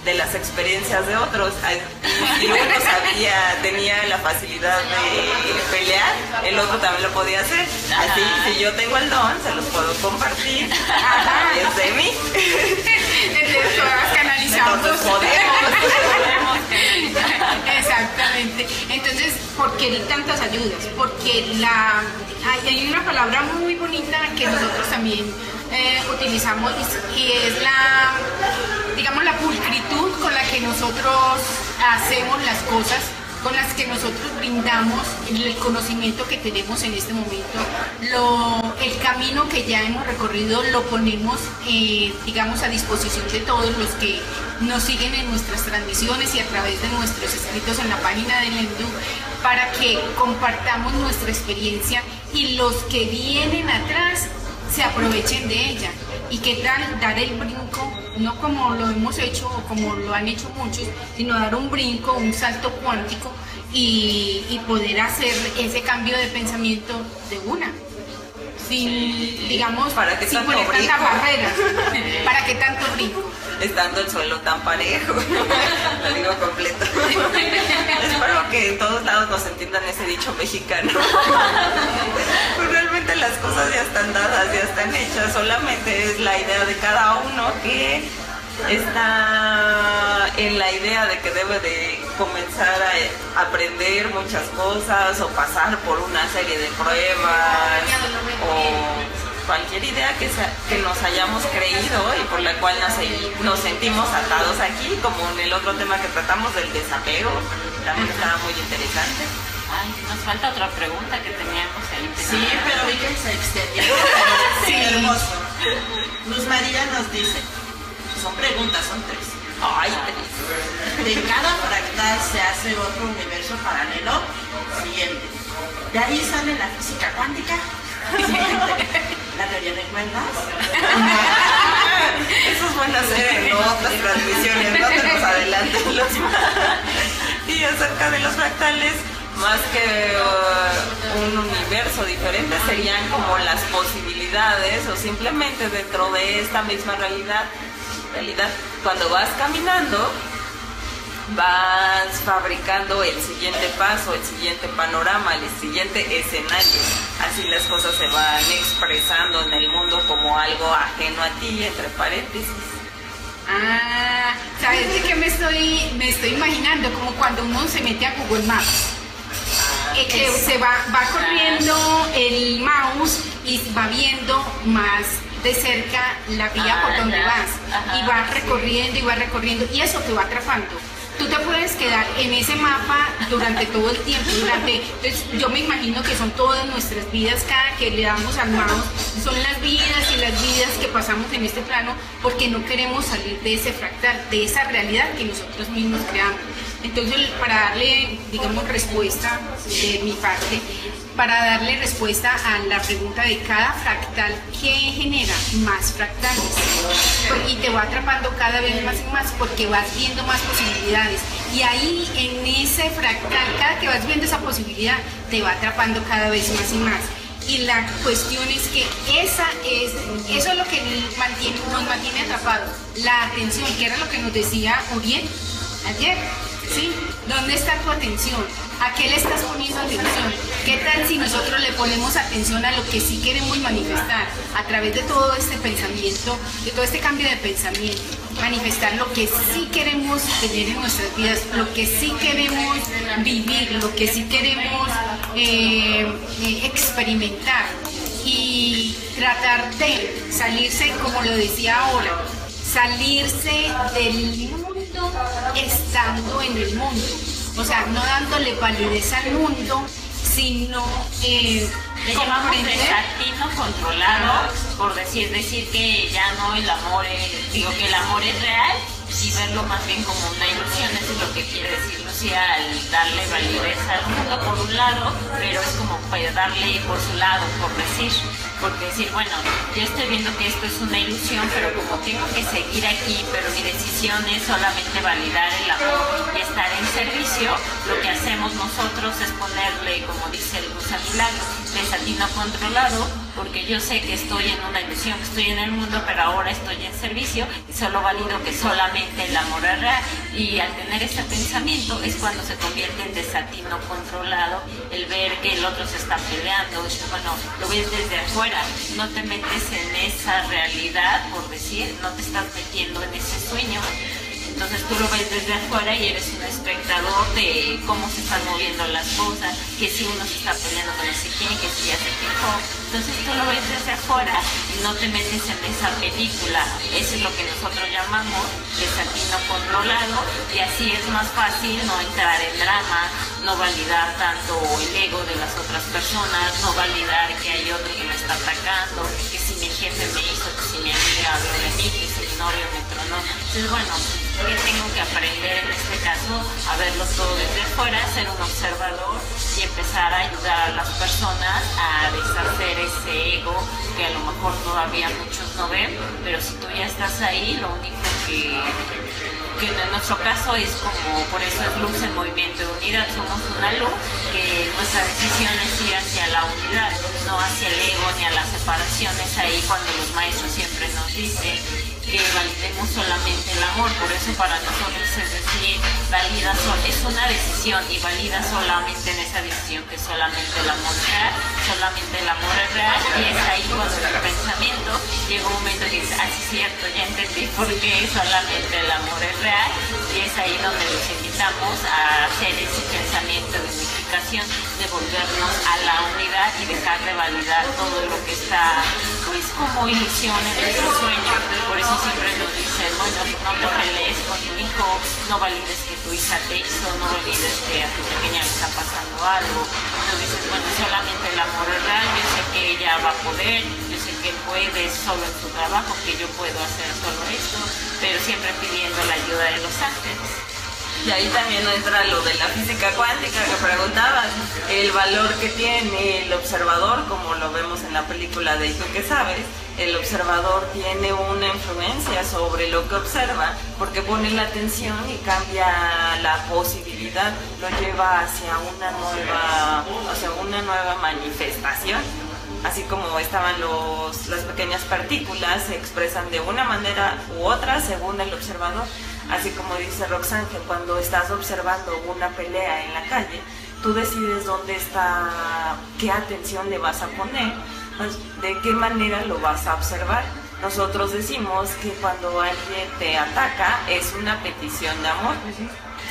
Speaker 2: de las experiencias de otros. Si uno sabía, tenía la facilidad de pelear, el otro también lo podía hacer. Así, si yo tengo el don, se los puedo compartir. Es de mí.
Speaker 3: Entonces,
Speaker 2: podemos.
Speaker 3: Exactamente. Entonces, ¿por qué tantas ayudas? Porque la hay una palabra muy bonita que nosotros también eh, utilizamos y, es la, digamos, la pulcritud con la que nosotros hacemos las cosas con las que nosotros brindamos el conocimiento que tenemos en este momento, el camino que ya hemos recorrido lo ponemos, eh, digamos, a disposición de todos los que nos siguen en nuestras transmisiones y a través de nuestros escritos en la página del ENDU para que compartamos nuestra experiencia y los que vienen atrás se aprovechen de ella. ¿Y qué tal dar el brinco? No como lo hemos hecho o como lo han hecho muchos, sino dar un brinco, un salto cuántico y, poder hacer ese cambio de pensamiento de una. Sin, digamos,
Speaker 2: ¿Para que
Speaker 3: sin
Speaker 2: poner
Speaker 3: tantas barreras. ¿Para qué tanto brinco?
Speaker 2: Estando el suelo tan parejo. lo digo completo. Espero que en todos lados nos entiendan ese dicho mexicano. Pues realmente las cosas están hechas. Solamente es la idea de cada uno que está en la idea de que debe de comenzar a aprender muchas cosas o pasar por una serie de pruebas o cualquier idea que, que nos hayamos creído y por la cual nos, nos sentimos atados aquí, como en el otro tema que tratamos del desapego, también estaba muy interesante.
Speaker 1: Ay, nos falta otra pregunta que teníamos ahí.
Speaker 4: Sí, pero vi que se extendió. sí. Hermoso. Luz María nos dice, son preguntas, son tres.
Speaker 2: Ay, tres.
Speaker 4: De cada fractal se hace otro universo paralelo. Siguiente. De ahí sale la física cuántica. La teoría de cuerdas.
Speaker 2: Eso es bueno hacer en otras transmisiones, no te nos adelanten los Y acerca de los fractales, más que uh, un universo diferente, serían como las posibilidades o simplemente dentro de esta misma realidad realidad, cuando vas caminando, vas fabricando el siguiente paso, el siguiente panorama, el siguiente escenario. Así las cosas se van expresando en el mundo como algo ajeno a ti, entre paréntesis.
Speaker 3: Ah, ¿sabes de qué me estoy, me estoy imaginando? Como cuando uno se mete a Google Maps. Eh, que se va, va corriendo el mouse y va viendo más de cerca la vía por ah, donde vas. Y vas recorriendo y vas recorriendo. Y eso te va atrapando. Tú te puedes quedar en ese mapa durante todo el tiempo, durante, entonces yo me imagino que son todas nuestras vidas, cada que le damos al mouse, son las vidas y las vidas que pasamos en este plano porque no queremos salir de ese fractal, de esa realidad que nosotros mismos creamos. Entonces, para darle, digamos, respuesta de mi parte, para darle respuesta a la pregunta de cada fractal, ¿qué genera más fractales? Y te va atrapando cada vez más y más porque vas viendo más posibilidades. Y ahí, en ese fractal, cada que vas viendo esa posibilidad, te va atrapando cada vez más y más. Y la cuestión es que esa es, eso es lo que mantiene, nos mantiene atrapados, la atención, que era lo que nos decía Uriel ayer ¿sí? ¿Dónde está tu atención? ¿A qué le estás poniendo atención? ¿Qué tal si nosotros le ponemos atención a lo que sí queremos manifestar a través de todo este pensamiento, de todo este cambio de pensamiento? Manifestar lo que sí queremos tener en nuestras vidas, lo que sí queremos vivir, lo que sí queremos eh, eh, experimentar y tratar de salirse, como lo decía ahora, salirse del mundo estando en el mundo. O sea, no dándole validez al mundo, sino
Speaker 1: eh, le llamamos desatino controlado, por decir, decir que ya no el amor es, digo que el amor es real y verlo más bien como una ilusión, eso es lo que quiere decir Lucía al darle validez al mundo por un lado, pero es como para darle por su lado, por decir porque decir, bueno, yo estoy viendo que esto es una ilusión, pero como tengo que seguir aquí, pero mi decisión es solamente validar el amor y estar en servicio, lo que hacemos nosotros es ponerle, como dice el Luz Milagro, desatino controlado, porque yo sé que estoy en una ilusión, que estoy en el mundo, pero ahora estoy en servicio y solo valido que solamente el amor es real. Y al tener ese pensamiento es cuando se convierte en desatino controlado, el ver que el otro se está peleando, bueno, lo ves desde afuera no te metes en esa realidad, por decir, no te estás metiendo en ese sueño. Entonces tú lo ves desde afuera y eres un espectador de cómo se están moviendo las cosas, que si uno se está peleando con no sé quién, que si ya se quejó. Entonces tú lo ves desde afuera y no te metes en esa película. Eso es lo que nosotros llamamos desatino controlado y así es más fácil no entrar en drama, no validar tanto el ego de las otras personas, no validar que hay otro que me está atacando, que si mi jefe me hizo, que si mi amiga habló de mí, mi novio me tronó. Entonces, bueno, que tengo que aprender en este caso a verlo todo desde fuera, ser un observador y empezar a ayudar a las personas a deshacer ese ego que a lo mejor todavía muchos no ven, pero si tú ya estás ahí, lo único que que en nuestro caso es como, por eso es luz en movimiento de unidad, somos una luz, que nuestra decisión es ir hacia la unidad, no hacia el ego ni a las separaciones ahí cuando los maestros siempre nos dicen que validemos solamente el amor, por eso para nosotros es decir, valida es una decisión y valida solamente en esa decisión que solamente el amor es real, solamente el amor es real. Y es ahí cuando el pensamiento llega un momento que dice, ah, sí, cierto, ya entendí por qué solamente el amor es real y es ahí donde los invitamos a hacer ese pensamiento de unificación, de volvernos a la unidad y dejar de validar todo lo que está pues como ilusión en nuestro sueño. Por eso siempre nos dicen, bueno, no te pelees con tu hijo, no valides que tu hija te hizo, no valides que a tu pequeña le está pasando algo. Tú dices, bueno, solamente el amor es real, yo sé que ella va a poder, yo sé que puede solo en su trabajo, que yo puedo hacer solo esto, pero siempre pidiendo la ayuda de los ángeles.
Speaker 2: Y ahí también entra lo de la física cuántica que preguntabas, el valor que tiene el observador, como lo vemos en la película de ¿Y tú qué sabes? El observador tiene una influencia sobre lo que observa porque pone la atención y cambia la posibilidad, lo lleva hacia una nueva, hacia una nueva manifestación así como estaban los, las pequeñas partículas, se expresan de una manera u otra según el observador. Así como dice Roxanne, que cuando estás observando una pelea en la calle, tú decides dónde está, qué atención le vas a poner, pues, de qué manera lo vas a observar. Nosotros decimos que cuando alguien te ataca es una petición de amor.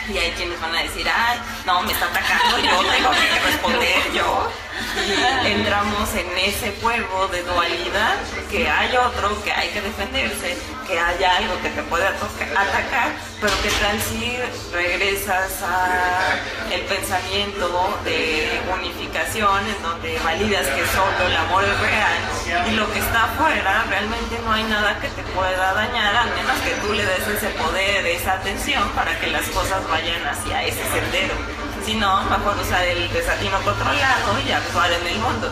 Speaker 2: Y hay quienes van a decir, ay, no, me está atacando, yo tengo que responder yo entramos en ese juego de dualidad, que hay otro, que hay que defenderse, que haya algo que te puede atacar, pero que tal si regresas a el pensamiento de unificación, en donde validas que solo el amor es real y lo que está afuera realmente no hay nada que te pueda dañar, al menos que tú le des ese poder, esa atención para que las cosas vayan hacia ese sendero sino mejor usar el desatino controlado y actuar en el mundo.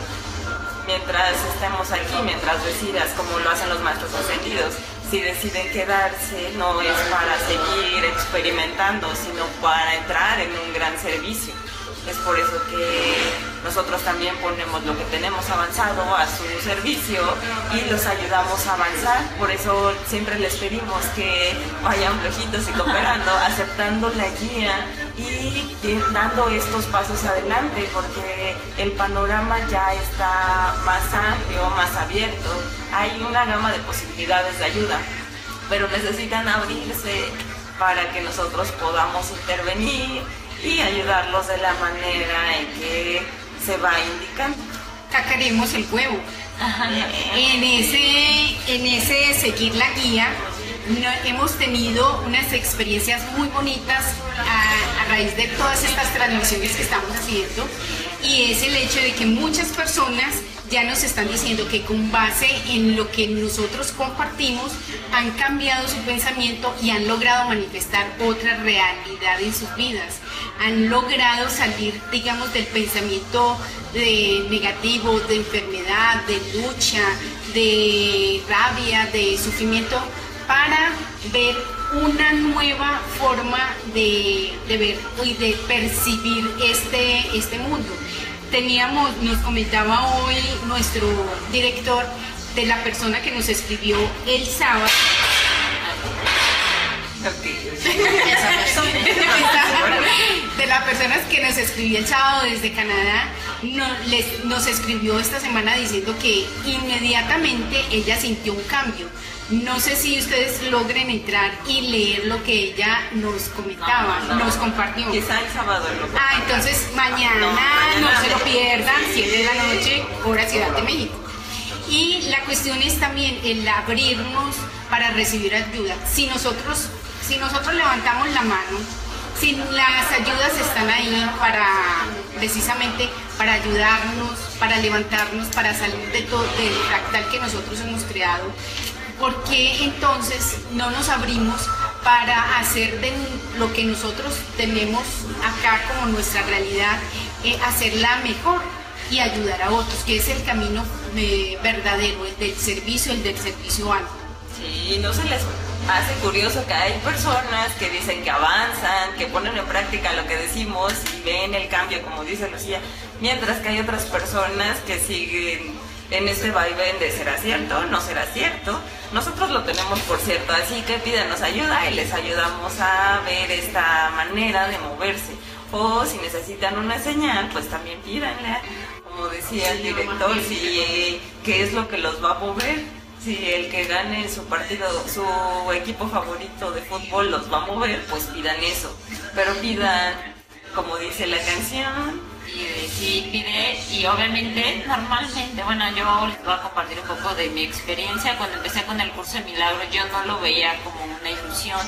Speaker 2: Mientras estemos aquí, mientras decidas como lo hacen los maestros ascendidos, si deciden quedarse no es para seguir experimentando, sino para entrar en un gran servicio. Es por eso que nosotros también ponemos lo que tenemos avanzado a su servicio y los ayudamos a avanzar. Por eso siempre les pedimos que vayan flojitos y cooperando, aceptando la guía y dando estos pasos adelante porque el panorama ya está más amplio, más abierto. Hay una gama de posibilidades de ayuda, pero necesitan abrirse para que nosotros podamos intervenir y ayudarlos de la manera en que se va indicando.
Speaker 3: Cacaremos el huevo. En ese, en ese seguir la guía, hemos tenido unas experiencias muy bonitas a, a, raíz de todas estas transmisiones que estamos haciendo y es el hecho de que muchas personas ya nos están diciendo que con base en lo que nosotros compartimos han cambiado su pensamiento y han logrado manifestar otra realidad en sus vidas. Han logrado salir, digamos, del pensamiento de negativo, de enfermedad, de lucha, de rabia, de sufrimiento, para ver una nueva forma de, de ver y de percibir este, este mundo. Teníamos, nos comentaba hoy nuestro director de la persona que nos escribió el sábado. las personas que nos escribió el sábado desde Canadá, nos escribió esta semana diciendo que inmediatamente ella sintió un cambio No sé si ustedes logren entrar y leer lo que ella nos comentaba, nos compartió.
Speaker 2: Quizá el sábado lo
Speaker 3: Ah, entonces mañana no,
Speaker 2: mañana
Speaker 3: se lo pierdan, 7 de la noche, hora Ciudad de México. Y la cuestión es también el abrirnos para recibir ayuda. Si nosotros, si nosotros levantamos la mano, si las ayudas están ahí para precisamente para ayudarnos, para levantarnos, para salir de todo del fractal que nosotros hemos creado, ¿por qué entonces no nos abrimos para hacer de lo que nosotros tenemos acá como nuestra realidad, eh, hacerla mejor y ayudar a otros, que es el camino eh, verdadero, el del servicio, el del servicio alto?
Speaker 2: Sí, no se les hace curioso que hay personas que dicen que avanzan, que ponen en práctica lo que decimos y ven el cambio, como dice Lucía, mientras que hay otras personas que siguen en este vaivén de será cierto, no será cierto. Nosotros lo tenemos por cierto, así que pídanos ayuda y les ayudamos a ver esta manera de moverse. O si necesitan una señal, pues también pídanla, como decía el director, si eh, qué es lo que los va a mover si el que gane su partido, su equipo favorito de fútbol los va a mover, pues pidan eso. Pero pidan, como dice la canción,
Speaker 1: Y sí, pide, y obviamente, normalmente, bueno, yo les voy a compartir un poco de mi experiencia. Cuando empecé con el curso de milagro, yo no lo veía como una ilusión.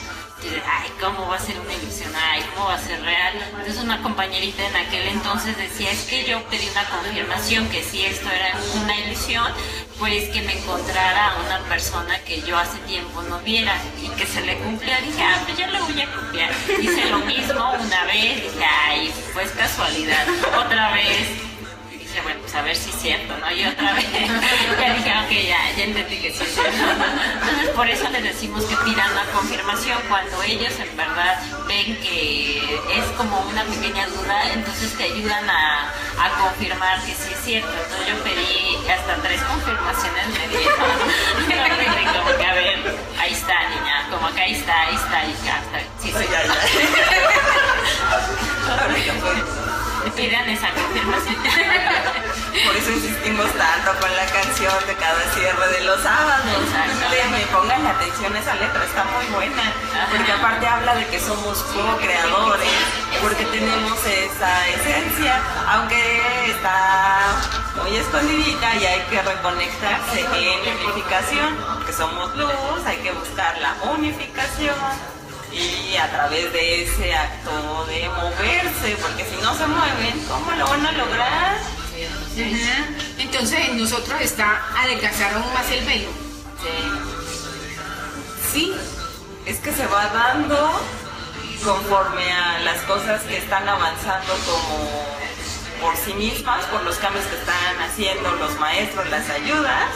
Speaker 1: Ay, ¿cómo va a ser una ilusión? Ay, ¿cómo va a ser real? Entonces una compañerita en aquel entonces decía, es que yo pedí una confirmación que si esto era una ilusión, pues que me encontrara a una persona que yo hace tiempo no viera y que se le cumplía. Dije, ah, pues yo le voy a copiar. Hice lo mismo una vez, dije, ay, pues casualidad. Otra vez, dije, bueno, pues a ver si es cierto, ¿no? Y otra vez, ya dije, ok, ya, ya entendí que sí es cierto. Entonces, por eso les decimos que pidan la confirmación cuando ellos en verdad ven que es como una pequeña duda, entonces te ayudan a, a confirmar que sí es cierto. Entonces, yo pedí hasta tres confirmaciones, me dieron. Como que, a ver, ahí está, niña, como que ahí está, ahí está, ahí está. Sí, sí. Pidan esa confirmación.
Speaker 2: Por eso insistimos tanto con la canción de cada cierre de los sábados. Me pongan atención a esa letra, está muy buena. Porque aparte habla de que somos co-creadores, porque tenemos esa esencia, aunque está muy escondidita y hay que reconectarse en unificación, porque somos luz, hay que buscar la unificación y a través de ese acto de moverse, porque si no se mueven, ¿cómo lo van a lograr?
Speaker 3: Entonces en nosotros está adelgazar aún más el velo. Sí,
Speaker 2: Es que se va dando conforme a las cosas que están avanzando como por sí mismas, por los cambios que están haciendo los maestros, las ayudas.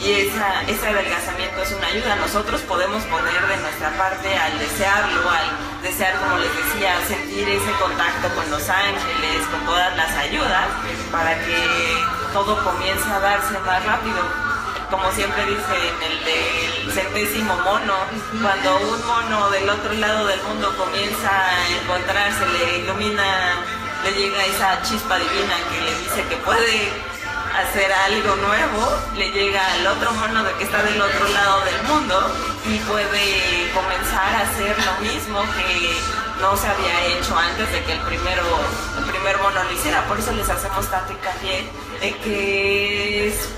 Speaker 2: Y esa, ese adelgazamiento es una ayuda. Nosotros podemos poner de nuestra parte al desearlo, al desear, como les decía, sentir ese contacto con los ángeles, con todas las ayudas, para que todo comience a darse más rápido como siempre dice en el del centésimo mono, cuando un mono del otro lado del mundo comienza a encontrarse, le ilumina, le llega esa chispa divina que le dice que puede hacer algo nuevo, le llega al otro mono de que está del otro lado del mundo y puede comenzar a hacer lo mismo que no se había hecho antes de que el primero el primer mono lo hiciera. Por eso les hacemos tanto hincapié de que es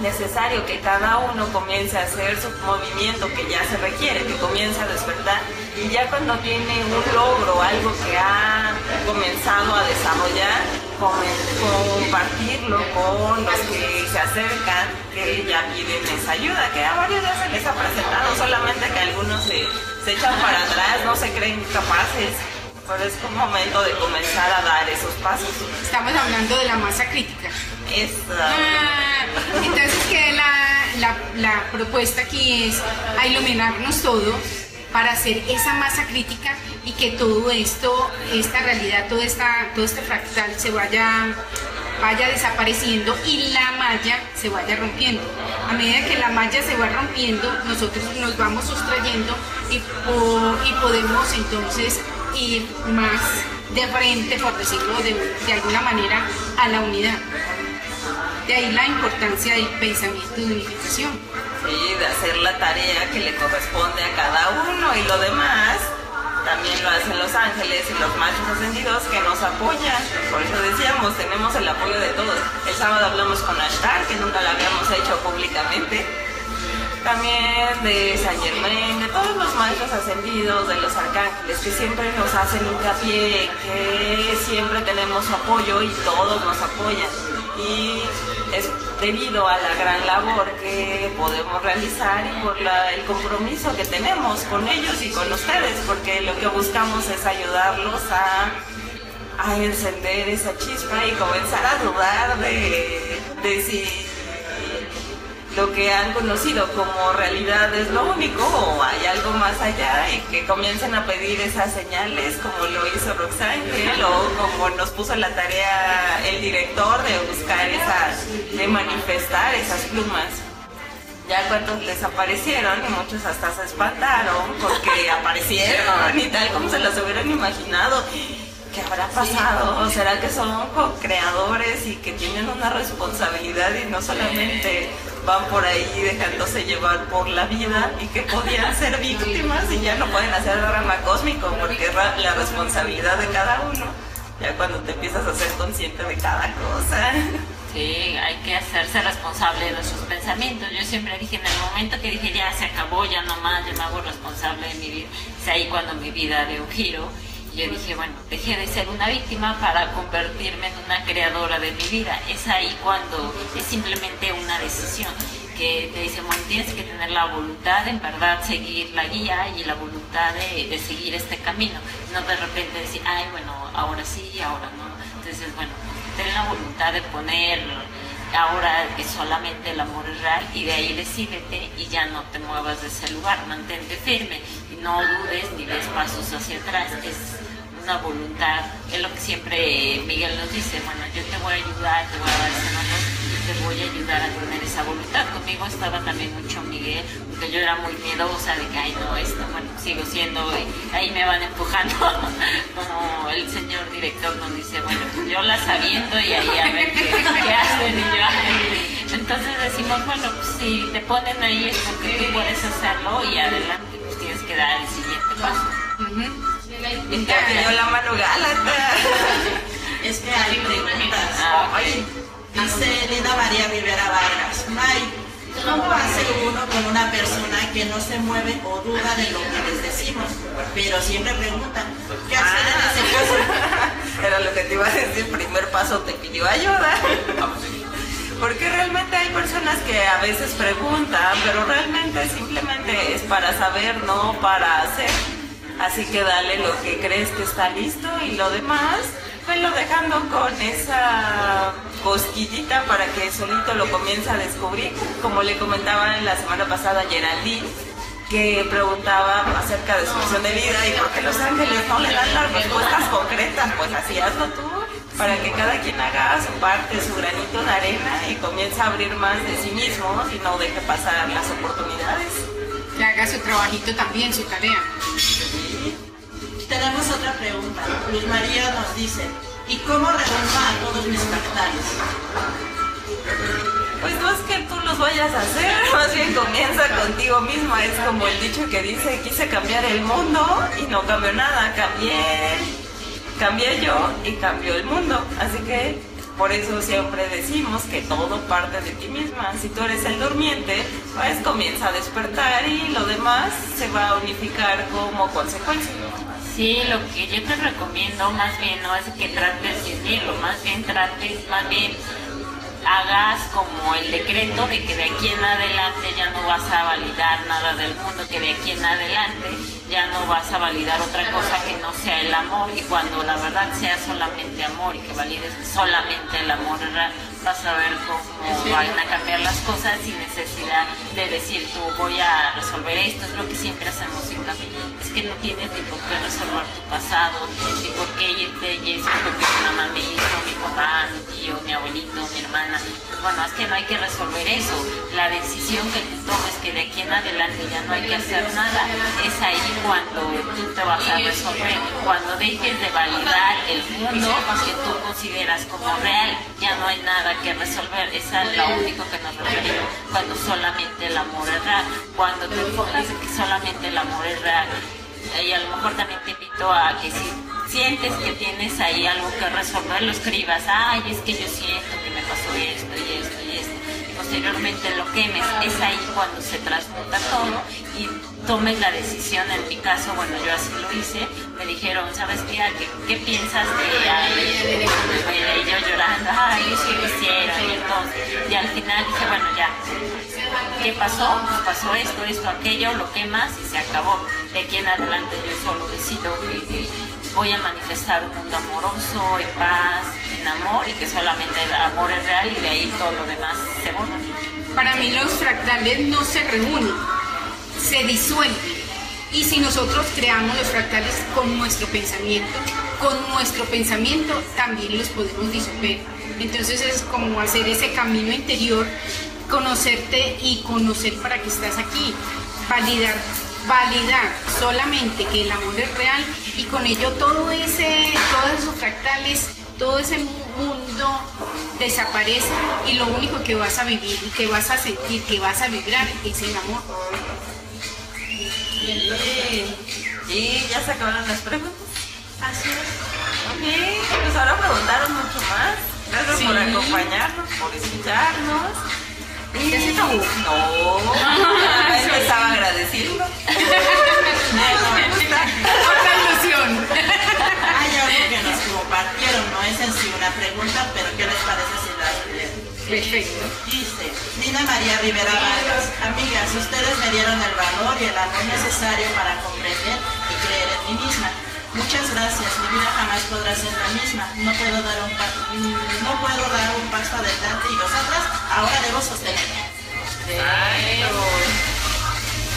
Speaker 2: necesario que cada uno comience a hacer su movimiento que ya se requiere, que comience a despertar y ya cuando tiene un logro, algo que ha comenzado a desarrollar, compartirlo con los que se acercan, que ya piden esa ayuda, que a varios ya se les ha presentado, solamente que algunos se, se echan para atrás, no se creen capaces, pero es un momento de comenzar a dar esos pasos.
Speaker 3: estamos hablando de la masa crítica. Ah, entonces que la, la- la propuesta aquí es a iluminarnos todos para hacer esa masa crítica y que todo esto, esta realidad, todo, esta, todo este fractal se vaya, vaya desapareciendo y la malla se vaya rompiendo. A medida que la malla se va rompiendo, nosotros nos vamos sustrayendo y, y podemos entonces ir más de frente, por decirlo de, de alguna manera, a la unidad. De ahí la importancia del pensamiento de unificación.
Speaker 2: ¿sí? de hacer la tarea que le corresponde a cada uno y lo demás también lo hacen los ángeles y los machos ascendidos que nos apoyan. Por eso decíamos, tenemos el apoyo de todos. El sábado hablamos con Ashtar, que nunca lo habíamos hecho públicamente. También de San Germain, de todos los maestros ascendidos, de los arcángeles, que siempre nos hacen hincapié, que siempre tenemos su apoyo y todos nos apoyan. Y es debido a la gran labor que podemos realizar y por el compromiso que tenemos con ellos y con ustedes, porque lo que buscamos es ayudarlos a, encender esa chispa y comenzar a dudar de, de si lo que han conocido como realidad es lo único o hay algo más allá y que comiencen a pedir esas señales como lo hizo Roxángel o como nos puso la tarea el director de buscar esas, de manifestar esas plumas. Ya cuando les aparecieron y muchos hasta se espantaron porque aparecieron y tal como se las hubieran imaginado. ¿Qué habrá pasado? ¿O será que son co-creadores y que tienen una responsabilidad y no solamente van por ahí dejándose llevar por la vida y que podían ser víctimas y ya no pueden hacer drama cósmico porque es la responsabilidad de cada uno. Ya cuando te empiezas a ser consciente de cada cosa.
Speaker 1: Sí, hay que hacerse responsable de sus pensamientos. Yo siempre dije, en el momento que dije, ya se acabó, ya no más, yo me hago responsable de mi vida, es ahí cuando mi vida dio un giro yo dije, bueno, dejé de ser una víctima para convertirme en una creadora de mi vida. Es ahí cuando es simplemente una decisión que te dice, bueno, tienes que tener la voluntad de en verdad seguir la guía y la voluntad de, seguir este camino. No de repente decir, ay, bueno, ahora sí, ahora no. Entonces, bueno, ten la voluntad de poner ahora que solamente el amor es real y de ahí decídete y ya no te muevas de ese lugar, mantente firme y no dudes ni des pasos hacia atrás. Una voluntad, es lo que siempre Miguel nos dice, bueno, yo te voy a ayudar, te voy a dar ese amor y te voy a ayudar a tener esa voluntad. Conmigo estaba también mucho Miguel, porque yo era muy miedosa de que, ay, no, esto, bueno, sigo siendo, ahí me van empujando, como el señor director nos dice, bueno, pues yo la sabiendo y ahí a ver qué, hacen y yo, entonces decimos, bueno, pues si te ponen ahí es porque tú puedes hacerlo y adelante, pues tienes que dar el siguiente paso.
Speaker 2: Te pidió la mano Gálata.
Speaker 4: Es que hay preguntas. Dice Linda María Rivera Vargas. May, ¿cómo hace uno con una persona que no se mueve o duda de lo que les decimos? Pero siempre preguntan, ¿qué hacer en ese caso?
Speaker 2: Era lo que te iba a decir, primer paso te pidió ayuda. Porque realmente hay personas que a veces preguntan, pero realmente simplemente es para saber, no para hacer. Así que dale lo que crees que está listo y lo demás, lo dejando con esa cosquillita para que solito lo comience a descubrir. Como le comentaba en la semana pasada a Geraldine, que preguntaba acerca de su misión de vida y por qué los ángeles no le dan las respuestas concretas, pues así hazlo tú, para que cada quien haga su parte, su granito de arena y comience a abrir más de sí mismo y no deje pasar las oportunidades
Speaker 3: que haga su trabajito también, su tarea.
Speaker 4: Tenemos otra pregunta. Luz María nos dice, ¿y cómo redunda a todos mis fractales?
Speaker 2: Pues no es que tú los vayas a hacer, más bien comienza contigo misma. Es como el dicho que dice, quise cambiar el mundo y no cambió nada, cambié, cambié yo y cambió el mundo. Así que por eso siempre decimos que todo parte de ti misma. Si tú eres el durmiente, pues comienza a despertar y lo demás se va a unificar como consecuencia.
Speaker 1: Sí, lo que yo te recomiendo más bien no es que trates de unirlo, más bien trates, más bien hagas como el decreto de que de aquí en adelante ya no vas a validar nada del mundo, que de aquí en adelante ya no vas a validar otra cosa que no sea el amor y cuando la verdad sea solamente amor y que valides solamente el amor vas a ver cómo van a cambiar las cosas sin necesidad de decir tú voy a resolver esto, es lo que siempre hacemos en Es que no tienes ni por qué resolver tu pasado, ni por qué irte y eso porque mi mamá me hizo, mi papá, mi tío, mi abuelito, mi hermano mañana. Pues bueno, es que no hay que resolver eso. La decisión que tú tomes, que de aquí en adelante ya no hay que hacer nada, es ahí cuando tú te vas a resolver. Cuando dejes de validar el mundo que tú consideras como real, ya no hay nada que resolver. Es lo único que nos referimos cuando solamente el amor es real. Cuando te enfocas en que solamente el amor es real, y a lo mejor también te invito a que si sientes que tienes ahí algo que resolver, lo escribas, ay, es que yo siento que me pasó esto y esto y esto, posteriormente lo quemes, es ahí cuando se transmuta todo y tomes la decisión, en mi caso, bueno, yo así lo hice, me dijeron, ¿sabes qué? ¿Qué, piensas de ahí? Y yo llorando, ay, lo hicieron, y entonces, y al final dije, bueno, ya, ¿qué pasó? Pues pasó esto, esto, aquello, lo quemas y se acabó. De aquí en adelante yo solo decido voy a manifestar un mundo amoroso, en paz, en amor y que solamente el amor es real y de ahí todo lo demás se borra.
Speaker 3: Para mí los fractales no se reúnen, se disuelven. Y si nosotros creamos los fractales con nuestro pensamiento, con nuestro pensamiento también los podemos disolver. Entonces es como hacer ese camino interior, conocerte y conocer para qué estás aquí, validar validar solamente que el amor es real y con ello todo ese, todos esos fractales, todo ese mundo desaparece y lo único que vas a vivir, que vas a sentir, que vas a vibrar es el amor.
Speaker 2: Y ya se acabaron las preguntas. Así es. Ok, pues ahora preguntaron mucho más. Gracias por acompañarnos, por escucharnos.
Speaker 3: ¿Qué No.
Speaker 2: No, estaba agradeciendo.
Speaker 3: Otra ilusión.
Speaker 4: Hay algo que nos compartieron, no es en sí una pregunta, pero ¿qué les parece si la
Speaker 3: Perfecto.
Speaker 4: Dice, Nina María Rivera Vargas, amigas, ustedes me dieron el valor y el amor necesario para comprender y creer en mí misma. Muchas gracias, mi vida jamás podrá ser la misma. No puedo dar un, no puedo dar un paso adelante y vosotras ahora debo sostenerme.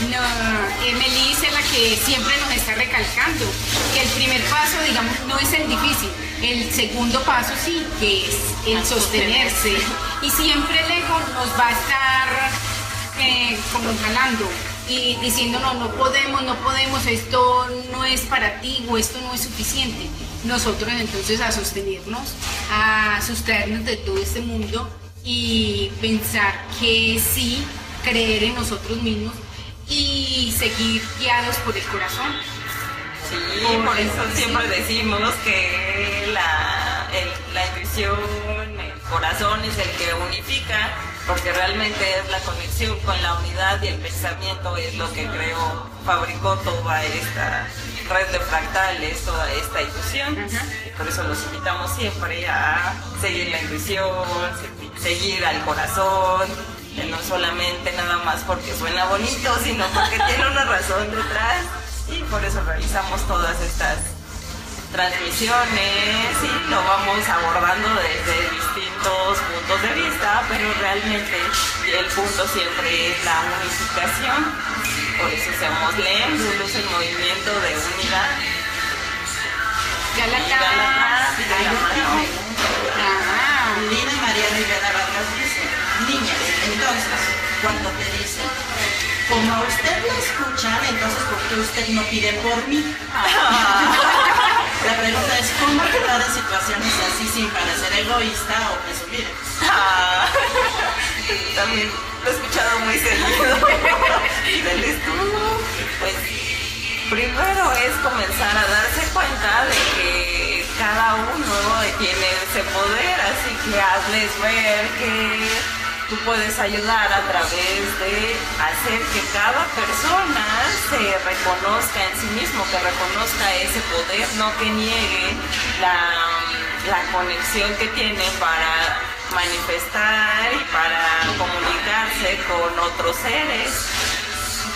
Speaker 3: No, Emily es la que siempre nos está recalcando que el primer paso, digamos, no es el difícil. El segundo paso sí, que es el sostenerse. Y siempre el ego nos va a estar eh, como jalando y diciéndonos no podemos, no podemos, esto no es para ti o esto no es suficiente. Nosotros entonces a sostenernos, a sustraernos de todo este mundo y pensar que sí, creer en nosotros mismos y seguir guiados por el corazón.
Speaker 2: Sí, por eso siempre decimos que la, la intuición, el corazón es el que unifica porque realmente es la conexión con la unidad y el pensamiento es lo que creó, fabricó toda esta red de fractales, toda esta ilusión. Y por eso los invitamos siempre a seguir la intuición, seguir al corazón, no solamente nada más porque suena bonito, sino porque tiene una razón detrás. Y por eso realizamos todas estas transmisiones y lo vamos abordando desde distintos puntos de vista, pero realmente el punto siempre es la unificación. Por eso somos LEM, es el movimiento de unidad.
Speaker 3: Ya la
Speaker 4: Lina María Rivera Vargas dice, niñas, entonces, cuando te dicen, como usted lo escucha, entonces ¿por qué usted no pide por mí? La pregunta es, ¿cómo actuar en situaciones así sin parecer egoísta o presumir?
Speaker 2: Ah, también lo he escuchado muy seguido. del estudio, pues primero es comenzar a darse cuenta de que cada uno tiene ese poder, así que hazles ver que tú puedes ayudar a través de hacer que cada persona se reconozca en sí mismo, que reconozca ese poder, no que niegue la, conexión que tiene para manifestar y para comunicarse con otros seres.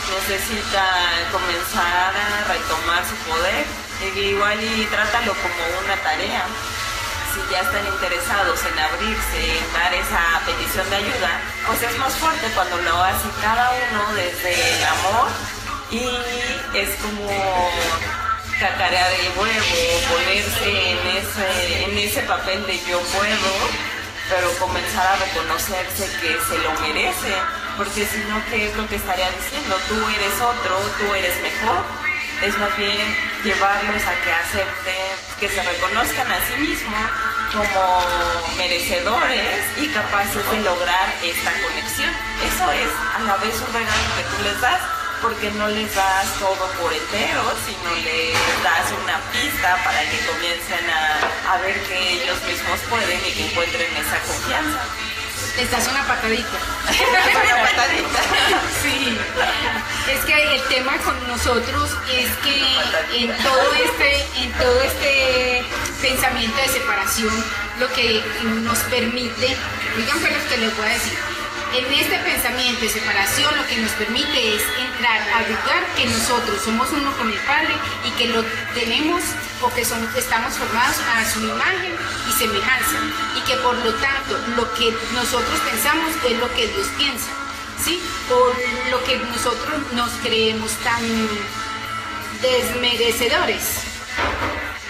Speaker 2: Necesita comenzar a retomar su poder, igual y trátalo como una tarea si ya están interesados en abrirse, en dar esa petición de ayuda, pues es más fuerte cuando lo hace cada uno desde el amor y es como cacarear el huevo, ponerse en ese, en ese papel de yo puedo pero comenzar a reconocerse que se lo merece, porque si no, ¿qué es lo que estaría diciendo? Tú eres otro, tú eres mejor. Es más bien llevarlos a que acepten, que se reconozcan a sí mismos como merecedores y capaces de lograr esta conexión. Eso es a la vez un regalo que tú les das porque no les das todo por entero, sino les das una pista para que comiencen a, a ver que ellos mismos pueden y que encuentren esa confianza.
Speaker 3: Les das una patadita.
Speaker 2: una patadita.
Speaker 3: Sí. Es que el tema con nosotros es que en todo este, en todo este pensamiento de separación, lo que nos permite, digan pero que les voy a decir, en este pensamiento de separación lo que nos permite es entrar a dudar que nosotros somos uno con el Padre y que lo tenemos o que estamos formados a su imagen y semejanza y que por lo tanto lo que nosotros pensamos es lo que Dios piensa, ¿sí? Por lo que nosotros nos creemos tan desmerecedores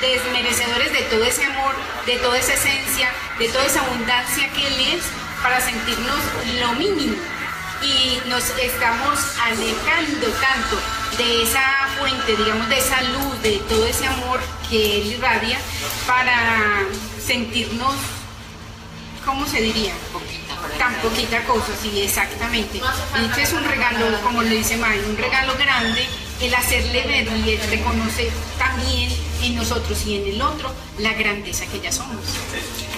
Speaker 3: desmerecedores de todo ese amor, de toda esa esencia, de toda esa abundancia que Él es, para sentirnos lo mínimo y nos estamos alejando tanto de esa fuente, digamos, de esa luz, de todo ese amor que él irradia para sentirnos, ¿cómo se diría? Tan poquita cosa, sí, exactamente. Este es un regalo, como le dice May, un regalo grande, el hacerle ver y el reconocer también en nosotros y en el otro la grandeza que ya somos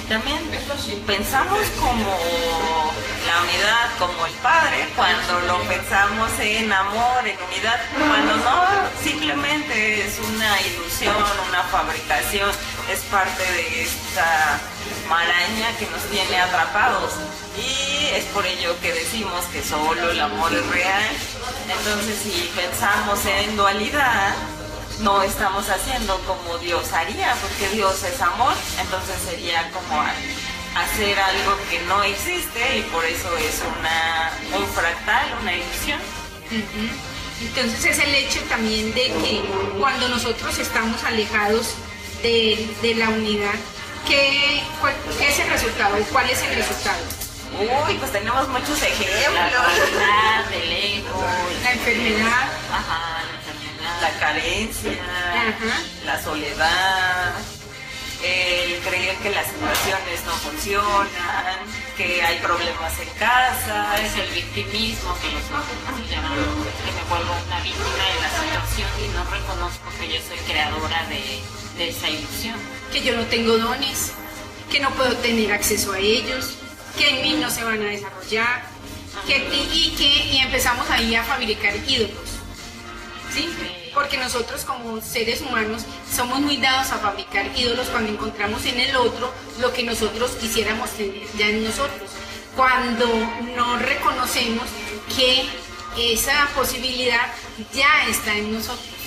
Speaker 2: también pensamos como la unidad, como el Padre, cuando lo pensamos en amor, en unidad, cuando no, simplemente es una ilusión, una fabricación, es parte de esta maraña que nos tiene atrapados. Y es por ello que decimos que solo el amor es real. Entonces, si pensamos en dualidad, no estamos haciendo como Dios haría, porque Dios es amor, entonces sería como hacer algo que no existe y por eso es una, un fractal, una ilusión.
Speaker 3: Entonces es el hecho también de que cuando nosotros estamos alejados de, la unidad, ¿qué, es el resultado? ¿Cuál es el resultado?
Speaker 2: Uy, pues tenemos muchos ejemplos.
Speaker 1: La enfermedad, el ego.
Speaker 3: La enfermedad.
Speaker 1: Ajá
Speaker 2: la carencia, la soledad, el creer que las situaciones no funcionan, que hay problemas en casa.
Speaker 1: Es el victimismo que nosotros llamamos, que me vuelvo una víctima de la situación y no reconozco que yo soy creadora de, de esa ilusión.
Speaker 3: Que yo no tengo dones, que no puedo tener acceso a ellos, que en mí no se van a desarrollar, que, y, que y empezamos ahí a fabricar ídolos. ¿sí? porque nosotros como seres humanos somos muy dados a fabricar ídolos cuando encontramos en el otro lo que nosotros quisiéramos tener ya en nosotros. Cuando no reconocemos que esa posibilidad ya está en nosotros.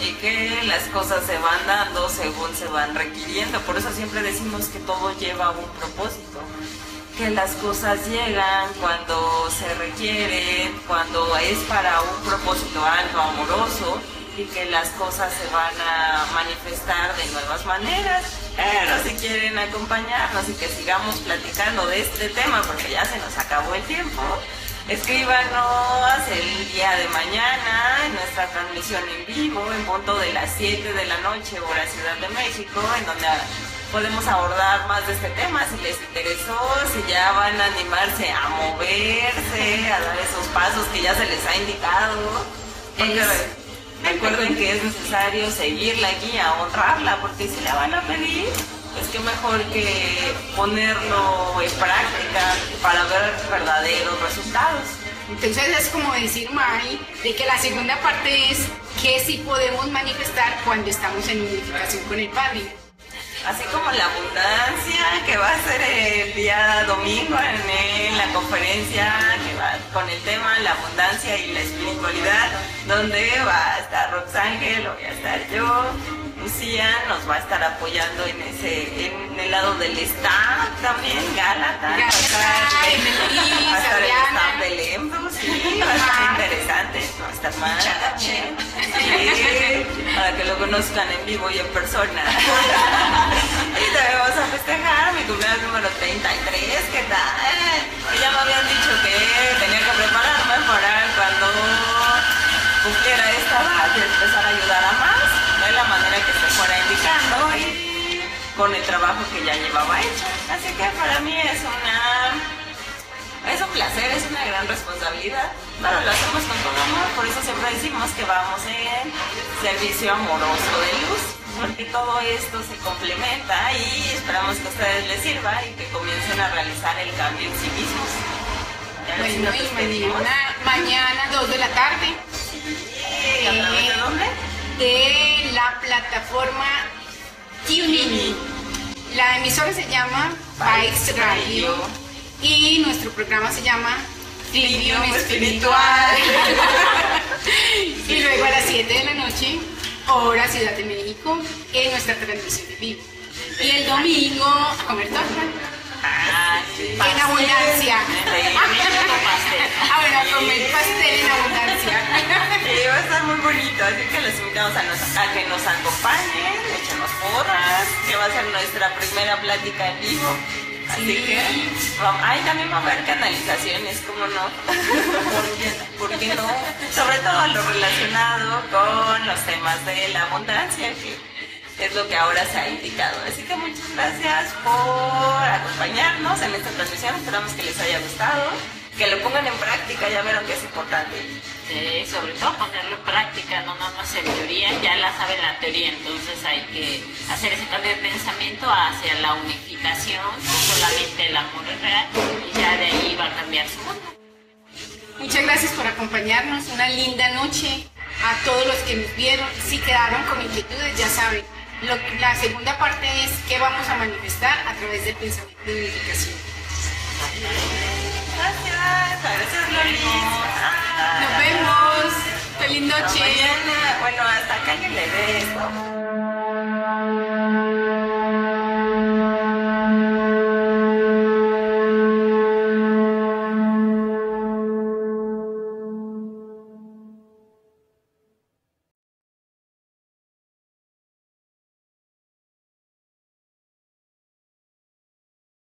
Speaker 2: Y que las cosas se van dando según se van requiriendo. Por eso siempre decimos que todo lleva un propósito que las cosas llegan cuando se requieren, cuando es para un propósito alto, amoroso, y que las cosas se van a manifestar de nuevas maneras. Pero si quieren acompañarnos y que sigamos platicando de este tema, porque ya se nos acabó el tiempo, escríbanos el día de mañana en nuestra transmisión en vivo, en punto de las 7 de la noche, hora Ciudad de México, en donde podemos abordar más de este tema si les interesó, si ya van a animarse a moverse, a dar esos pasos que ya se les ha indicado. recuerden que es necesario seguir la guía, honrarla, porque si la van a pedir, pues qué mejor que ponerlo en práctica para ver verdaderos resultados.
Speaker 3: Entonces es como decir, Mari, de que la segunda parte es que sí podemos manifestar cuando estamos en unificación con el Padre
Speaker 2: así como la abundancia que va a ser el día domingo en, la conferencia que va con el tema la abundancia y la espiritualidad, donde va a estar Roxángel, voy a estar yo, Lucía nos va a estar apoyando en ese, en el lado del staff también, Gálata, va a estar, el staff del EMBRU, sí, va a estar interesante, va a estar mal también, para que lo conozcan en vivo y en persona. y ahorita vamos a festejar mi cumpleaños número 33, ¿qué tal? Ya me habían dicho que tenía que prepararme para cuando cumpliera esta edad y empezar a ayudar a más, manera que se fuera indicando y con el trabajo que ya llevaba hecho. Así que para mí es una es un placer, es una gran responsabilidad, pero lo hacemos con todo amor, por eso siempre decimos que vamos en servicio amoroso de luz, porque todo esto se complementa y esperamos que a ustedes les sirva y que comiencen a realizar el cambio en sí mismos.
Speaker 3: Bueno, y mañana, mañana 2 de la tarde.
Speaker 2: de dónde?
Speaker 3: De la plataforma TuneIn. La emisora se llama Paix Radio y nuestro programa se llama Trivium Espiritual. y luego a las 7 de la noche, hora Ciudad de México, en nuestra transmisión de vivo. Y el domingo, a comer torta.
Speaker 2: Ah,
Speaker 3: en abundancia. ah, bueno, a comer pastel en abundancia.
Speaker 2: Sí, va a estar muy bonito, así que les invitamos a, nos, a que nos acompañen, échenos porras, que va a ser nuestra primera plática en vivo. Así que, ay, también va a haber canalizaciones, ¿cómo no? ¿Por qué, no? Sobre todo lo relacionado con los temas de la abundancia, que es lo que ahora se ha indicado. Así que muchas gracias por acompañarnos en esta transmisión, esperamos que les haya gustado que lo pongan en práctica, ya vieron que es importante.
Speaker 1: Sí, sobre todo ponerlo en práctica, no nada más en teoría, ya la saben la teoría, entonces hay que hacer ese cambio de pensamiento hacia la unificación, solamente el amor es real, y ya de ahí va a cambiar su mundo.
Speaker 3: Muchas gracias por acompañarnos, una linda noche a todos los que nos vieron, si quedaron con inquietudes, ya saben. Lo, la segunda parte es qué vamos a manifestar a través del pensamiento de unificación.
Speaker 2: Gracias, gracias Lolis.
Speaker 3: Nos ah, vemos. Feliz noche.
Speaker 2: Bueno, hasta acá que le des.